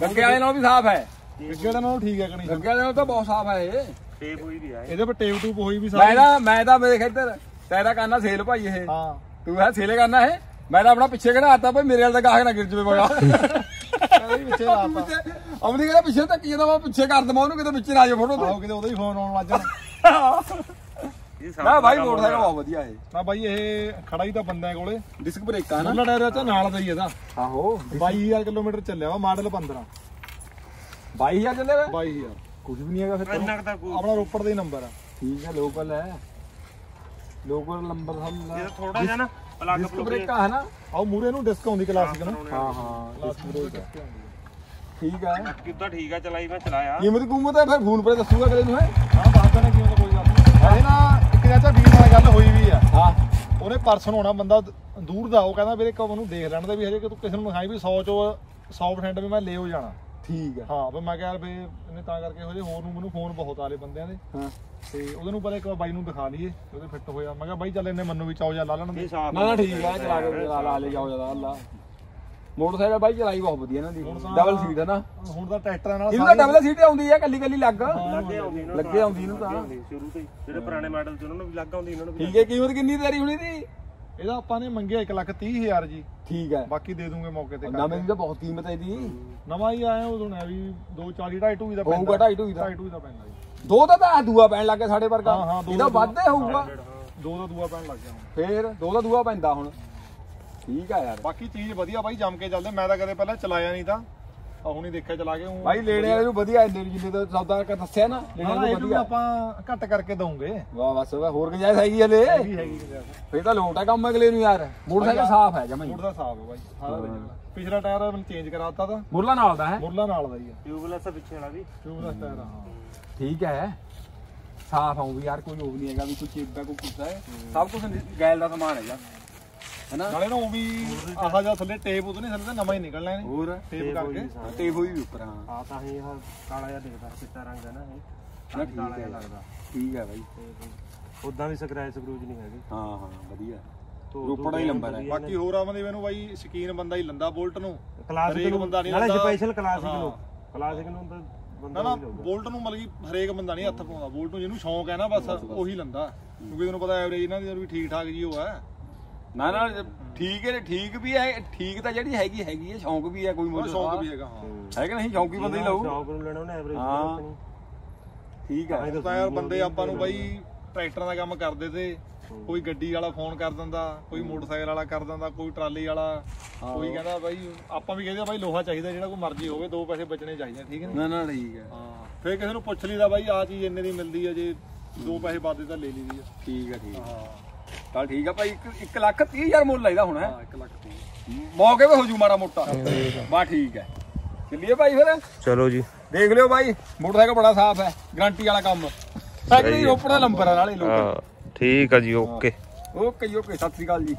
ਗੱਗੇ ਵਾਲੇ ਨਾਲ ਵੀ ਸਾਫ਼ ਹੈ ਦਾ ਨਾਲੋਂ ਠੀਕ ਹੈ ਕਣੀ। ਗੱਗੇ ਵਾਲੇ ਨਾਲ ਤਾਂ ਬਹੁਤ ਸਾਫ਼ ਹੈ ਇਹ। ਟੇਪ ਹੋਈ ਵੀ ਆ ਇਹਦੇ ਪਰ ਟੇਪ ਟੂਪ ਹੋਈ ਵੀ ਮੈਂ ਸਾਰੀ ਤਾਂ ਮੈਂ ਤਾਂ ਵੇਖ ਇੱਧਰ ਤੇਰਾ ਕਰਨਾ ਸੇਲ ਭਾਈ ਇਹ। ਹਾਂ। ਤੂੰ ਹੈ ਸੇਲੇ ਕਰਨਾ ਇਹ। ਮੈਂ ਤਾਂ ਆਪਣਾ ਪਿੱਛੇ ਘੜਾਤਾ ਭਾਈ ਮੇਰੇ ਵਾਲੇ ਦਾ ਗਾਹਕ ਨਾ ਗਿਰ ਜਵੇ ਬਗਾ ਅਮਨੀ ਕਹਿੰਦਾ ਪਿੱਛੇ ਧੱਕੀ ਜਾਂਦਾ ਮੈਂ ਪਿੱਛੇ ਕਰ ਦਵਾਂ ਉਹਨੂੰ ਕਿਤੇ ਵਿੱਚ ਨਾ ਆ ਜਾ ਫੋਟੋ ਆਹੋ ਕਿਤੇ ਉਹਦਾ ਹੀ ਫੋਨ ਆਉਣ ਲੱਗ ਜਾਣਾ। ਤੇ ਨਾ ਭਾਈ ਮੋਟਰਸਾਈਕਲ ਬਹੁਤ ਵਧੀਆ ਇਹ। ਨਾ ਬਾਈ ਇਹ ਖੜਾ ਹੀ ਤਾਂ ਬੰਦਿਆਂ ਕੋਲੇ। ਡਿਸਕ ਬ੍ਰੇਕਾਂ ਨਾ। ਮੁੱਲਾ ਟਾਇਰ ਚ ਨਾਲ ਦਾ ਹੀ ਇਹਦਾ। ਆਹੋ। 22000 ਕਿਲੋਮੀਟਰ ਚੱਲਿਆ ਵਾ ਮਾਡਲ 15 22000 ਚੱਲੇ ਵੇ? 22000 ਕੁਝ ਵੀ ਨਹੀਂ ਹੈਗਾ ਫਿਰ ਇੰਨਾ ਕੁ ਤਾਂ ਕੋਈ। ਆਪਣਾ ਰੋਪੜ ਦਾ ਹੀ ਨੰਬਰ ਆ। ਠੀਕ ਹੈ ਲੋਕਲ ਹੈ ਲੋਕਲ ਨੰਬਰ ਸਾਨੂੰ ਇਹ ਥੋੜਾ ਜਿਹਾ ਨਾ ਪਲੱਗ ਡਿਸਕ ਬ੍ਰੇਕਾਂ ਹੈ ਨਾ? ਆਓ ਮੂਰੇ ਨੂੰ ਡਿਸਕ ਆਉਂਦੀ ਕਲਾਸਿਕ ਨੂੰ? ਹਾਂ ਹਾਂ ਡਿਸਕ ਬ੍ਰੇਕ ਠੀਕ ਹੈ ਕਿੱਦਾਂ ਠੀਕ ਆ ਚਲਾਈ ਮੈਂ ਚਲਾਇਆ। ਕੀਮਤ ਕੂਮਤ ਹੈ ਫਿਰ ਫੋਨ ਪਰ ਦੱਸੂਗਾ ਅਗਲੇ ਨੂੰ ਹੈ? ਹਾਂ ਦੱਸ ਦੇਣਾ ਕਿਉਂ ਤਾਂ ਕੋਈ ਗੱਲ ਨਹੀਂ। ਇਹ ਨਾ ਇੱਕ ਚਾਚਾ ਵੀਰ ਨਾਲ ਗੱਲ ਹੋਈ ਵੀ ਆ। ਹਾਂ। ਉਹਨੇ ਪਰਸਨ ਹੋਣਾ ਬੰਦਾ ਦੂਰ ਦਾ ਉਹ ਕਹਿੰਦਾ ਵੀਰੇ ਕਬ ਨੂੰ ਦੇਖ ਲੈਣ ਦੇ ਵੀ ਹਜੇ ਕਿ ਤੂੰ ਕਿਸੇ ਨੂੰ ਦਿਖਾਈ ਵੀ 100 ਚੋਂ 100% ਵੀ ਮੈਂ ਲੈ ਹੋ ਜਾਣਾ। ਠੀਕ ਹੈ ਹਾਂ ਵੀ ਮੈਂ ਕਿਹਾ ਯਾਰ ਵੀ ਇਹਨੇ ਤਾਂ ਕਰਕੇ ਹੋ ਜੇ ਹੋਰ ਨੂੰ ਮੈਨੂੰ ਫੋਨ ਬਹੁਤ ਆਲੇ ਬੰਦਿਆਂ ਦੇ। ਹਾਂ। ਤੇ ਉਹਦੇ ਨੂੰ ਪਹਿਲੇ ਇੱਕ ਵਾਰ ਬਾਈ ਨੂੰ ਦਿਖਾ ਲਈਏ ਉਹਦੇ ਫਿੱਟ ਹੋਇਆ। ਮੈਂ ਕਿਹਾ ਬਾਈ ਚੱਲ ਇਹਨੇ ਮੈਨੂੰ ਵੀ ਚਾਉ ਜਾ ਲਾ ਲੈਣ ਦੇ। ਨਾ ਨਾ ਠੀਕ ਹੈ। ਚਲਾ ਕੇ ਲਾ ਲੈ ਜਾਓ ਜਦਾ ਅੱਲਾ ਮੋਟਰਸਾਈਕਲ ਬਾਈ ਚਲਾਈ ਬਹੁਤ ਵਧੀਆ ਇਹਨਾਂ ਦੀ। ਡਬਲ ਸੀਟ ਹੈ ਨਾ। ਹੁਣ ਤਾਂ ਟਰੈਕਟਰਾਂ ਨਾਲ ਇਹਨੂੰ ਤਾਂ ਡਬਲ ਸੀਟ ਆਉਂਦੀ ਹੈ ਕੱਲੀ ਕੱਲੀ ਲੱਗ। ਲੱਗੇ ਆਉਂਦੀ ਲੱਗੇ ਆਉਂਦੀ ਇਹਨੂੰ ਤਾਂ। ਸ਼ੁਰੂ ਤੋਂ ਹੀ। ਜਿਹੜੇ ਪੁਰਾਣੇ ਮਾਡਲ ਚ ਉਹਨਾਂ ਨੂੰ ਵੀ ਲੱਗ ਆਉਂਦੀ ਇਹਨਾਂ ਨੂੰ ਵੀ ਠੀਕ ਹੈ ਕੀਮਤ ਕਿੰਨੀ ਤੇਰੀ ਹੁਣੀ ਦੀ ਇਹਦਾ ਆਪਾਂ ਨੇ ਮੰਗਿਆ 1 ਲੱਖ 30 ਹਜ਼ਾਰ ਜੀ। ਠੀਕ ਹੈ। ਬਾਕੀ ਦੇ ਦੂੰਗੇ ਮੌਕੇ ਤੇ ਨਵੇਂ ਦੀ ਤਾਂ ਬਹੁਤ ਕੀਮਤ ਹੈ ਇਹਦੀ। ਨਵਾਂ ਹੀ ਆਇਆ ਉਹ ਸੁਣਿਆ ਵੀ 240 2.5 ਦਾ ਹੋਊਗਾ ਢਾਈ ਢੂਈ ਦਾ। 2.5 ਦਾ ਪੈਂਦਾ ਜੀ। ਦੋ ਤਾਂ ਤਾਂ ਦੂਆ ਪੈਣ ਲੱਗੇ ਸਾਡੇ ਵਰਗਾ। ਦੋ ਇਹਦਾ ਦਾ ਵੱਧ ਹੀ ਹੋਊਗਾ ਦੋ ਦਾ ਦੂਆ ਪੈਣ ਲੱਗ ਗਿਆ ਫੇਰ ਦੋ ਦਾ ਦੂਆ ਪੈਂਦਾ ਹੁਣ। ਠੀਕ ਆ ਯਾਰ। ਬਾਕੀ ਚੀਜ਼ ਵਧੀਆ ਬਾਈ ਜੰਮ ਕੇ ਚੱਲਦੇ। ਮੈਂ ਤਾਂ ਕਦੇ ਪਹਿਲਾਂ ਚਲਾਇਆ ਨਹੀਂ ਤਾਂ। ਹੁਣੀ ਦੇਖਿਆ ਚਲਾ ਕੇ ਊਂ- ਬਾਈ ਲੈਣੇ ਵਾਲੇ ਨੂੰ ਵਧੀਆ ਇੰਨੇ ਜਿੰਨੇ ਦਾ ਸੌਦਾ ਕਰ ਦੱਸਿਆ ਨਾ ਲੈਣੇ ਹਾਂ ਵਾਲੇ ਇਹਨੂੰ ਨੂੰ ਵੀ ਵਧੀਆ। ਆਪਾਂ ਘੱਟ ਕਰਕੇ ਦਊਂਗੇ। ਵਾਹ ਬਸ ਵਾਹ, ਹੋਰ ਗੁੰਜਾਇਸ਼ ਹੈਗੀ ਹਲੇ? ਵੀ ਹੈਗੀ ਗੁੰਜਾਇਸ਼ ਫੇਰ ਤਾਂ ਲੋਟ ਆ ਕੰਮ ਅਗਲੇ ਨੂੰ ਯਾਰ। ਮੋਟਰਸਾਈਕਲ ਸਾਫ਼ ਹੈ ਸਾਰਾ। ਪਿਛਲਾ ਟਾਇਰ ਚੇਂਜ ਕਰਾਤਾ ਤਾਂ। ਮੁਰਲਾ ਨਾਲ ਦਾ ਹੈ? ਮੁਰਲਾ ਨਾਲ ਦਾ ਹੀ ਆ ਟਿਊਬਲੈਸ ਪਿੱਛੇ ਵਾਲਾ ਵੀ। ਟਿਊਬਲੈਸ ਟਾਇਰ ਆ ਹਾਂ। ਠੀਕ ਹੈ। ਸਾਫ਼ ਆਉਂ ਵੀ ਯਾਰ ਕੋਈ ਉਹ ਨਹੀਂ ਹੈਗਾ ਵੀ ਕੋਈ ਚੇਪਦਾ ਕੋਈ ਕੁੱਤਾ ਹੈ। ਸਭ ਕੁਝ ਗੈਲ ਦਾ ਸਮਾਨ ਹੈਗਾ। ਹੈਨਾ? ਨਾਲੇ ਨਾ ਉਹ ਵੀ ਆਹ ਜਿਹਾ ਥੱਲੇ ਟੇਪ ਉਤੋਂ ਨਹੀਂ ਥੱਲੇ ਤਾਂ ਨਵਾਂ ਹੀ ਨਿਕਲਣਾ ਇਹਨੇ। ਹੋਰ? ਟੇਪ ਕਰਕੇ। ਟੇਪ ਹੋਈ ਵੀ ਉੱਪਰ ਹਾਂ। ਆ ਤਾਂ ਇਹ ਕਾਲਾ ਜਿਹਾ ਦਿਖਦਾ ਚਿੱਟਾ ਰੰਗ ਹੈ ਨਾ ਇਹ। ਕਾਲਾ ਜਿਹਾ। ਲੱਗਦਾ। ਠੀਕ ਹੈ ਬਾਈ। ਉਦਾਂ ਵੀ ਸਕ੍ਰੈਚ ਸਕਰੂਜ ਨਹੀਂ ਹੈਗੇ। ਹਾਂ ਹਾਂ ਵਧੀਆ। ਰੋਪੜਾ ਹੀ ਲੰਬਾ ਹੈ ਬਾਕੀ ਹੋਰ ਆਵਾਂਦੇ ਮੈਨੂੰ ਬਾਈ ਸ਼ਕੀਨ ਬੰਦਾ ਹੀ ਲੰਦਾ ਬੋਲਟ ਨੂੰ। ਕਲਾਸਿਕ ਹਰੇਕ ਨੂੰ। ਬੰਦਾ ਨਹੀਂ ਨਾਲੇ ਲੈਂਦਾ। Special classic. ਨੂੰ। ਕਲਾਸਿਕ ਨੂੰ ਤਾਂ ਨਾ ਨਾ ਬੋਲਟ ਨੂੰ ਮਤਲਬ ਕਿ ਹਰੇਕ ਬੰਦਾ ਨਹੀਂ ਹੱਥ ਪਾਉਂਦਾ। ਬੋਲਟ ਨੂੰ ਜਿਹਨੂੰ ਸ਼ੌਂਕ ਹੈ ਨਾ ਬਸ ਉਹੀ ਲੰਦਾ। ਕਿਉਂਕਿ ਤੈਨੂੰ ਪਤਾ ਐਵਰੇਜ ਇਹਨਾਂ ਦੀ ਵੀ ਠੀਕ ਠਾਕ ਜੀ ਉਹ ਹੈ। ਨਾ ਨਾ ਠੀਕ ਹੈ ਠੀਕ ਵੀ ਹੈ ਠੀਕ ਤਾਂ ਜਿਹੜੀ ਹੈਗੀ ਹੈਗੀ ਹੈ ਸ਼ੌਂਕ ਵੀ ਹੈ ਕੋਈ ਮੁੱਲ ਸ਼ੌਂਕ ਵੀ ਹੈਗਾ ਹਾਂ। ਹੈ ਕਿ ਨਹੀਂ? ਸ਼ੌਂਕੀ ਬੰਦੇ ਹੀ ਲਊ। ਸ਼ੌਂਕ ਨੂੰ ਲੈਣਾ ਉਹਨੇ ਐਵਰੇਜ ਹਾਂ। ਠੀਕ ਹੈ। ਤਾਂ ਯਾਰ ਬੰਦੇ ਆਪਾਂ ਨੂੰ ਬਾਈ ਟਰੈਕਟਰਾਂ ਦਾ ਕੰਮ ਕਰਦੇ ਤੇ ਕੋਈ ਗੱਡੀ ਵਾਲਾ ਫੋਨ ਕਰ ਦਿੰਦਾ ਕੋਈ ਮੋਟਰਸਾਈਕਲ ਵਾਲਾ ਕਰ ਦਿੰਦਾ ਕੋਈ ਟਰਾਲੀ ਵਾਲਾ ਕੋਈ ਕਹਿੰਦਾ ਬਾਈ ਆਪਾਂ ਵੀ ਕਹਿੰਦੇ ਬਾਈ ਲੋਹਾ ਚਾਹੀਦਾ ਜਿਹੜਾ ਕੋਈ ਮਰਜ਼ੀ ਹੋਵੇ ਦੋ ਪੈਸੇ ਬਚਣੇ ਚਾਹੀਦੇ ਠੀਕ ਹੈ ਨਾ ਨਾ ਠੀਕ ਹੈ। ਹਾਂ। ਫਿਰ ਕਿਸੇ ਨੂੰ ਪੁੱਛ ਲਈਦਾ ਬਾਈ ਆ ਚੀਜ਼ ਇੰਨੇ ਦੀ ਮਿਲਦੀ ਹੈ ਜੇ ਦੋ ਪੈਸੇ ਵੱਧਦੇ ਤਾਂ ਲੈ ਲਈਦੀ ਆ। ਠੀਕ ਹੈ ਠੀਕ ਹੈ। ਹਾਂ। ਚੱਲ ਠੀਕ ਹੈ ਭਾਈ 1 ਲੱਖ 30 ਹਜ਼ਾਰ ਮੁੱਲ ਇਹਦਾ ਹੁਣ ਹੈ? ਹਾਂ 1 ਲੱਖ ਦੀ ਮੌਕੇ 'ਤੇ ਹੋ ਜੂ ਮਾੜਾ ਮੋਟਾ। ਬਾ ਠੀਕ ਹੈ ਚੱਲੀਏ ਭਾਈ ਫਿਰ? ਚਲੋ ਜੀ। ਦੇਖ ਲਿਓ ਭਾਈ ਮੋਟਰਸਾਈਕਲ ਬੜਾ ਸਾਫ਼ ਹੈ ਗਾਰੰਟੀ ਵਾਲਾ ਕੰਮ। ਸਾਈਕਲ ਹੀ। ਰੋਪੜ ਹੈ ਨਾਲੇ ਲੋਕ। ਠੀਕ ਆ ਜੀ ਓਕੇ। ਓਕੇ ਜੀ ਓਕੇ ਸਤਿ ਸ੍ਰੀ ਅਕਾਲ ਜੀ।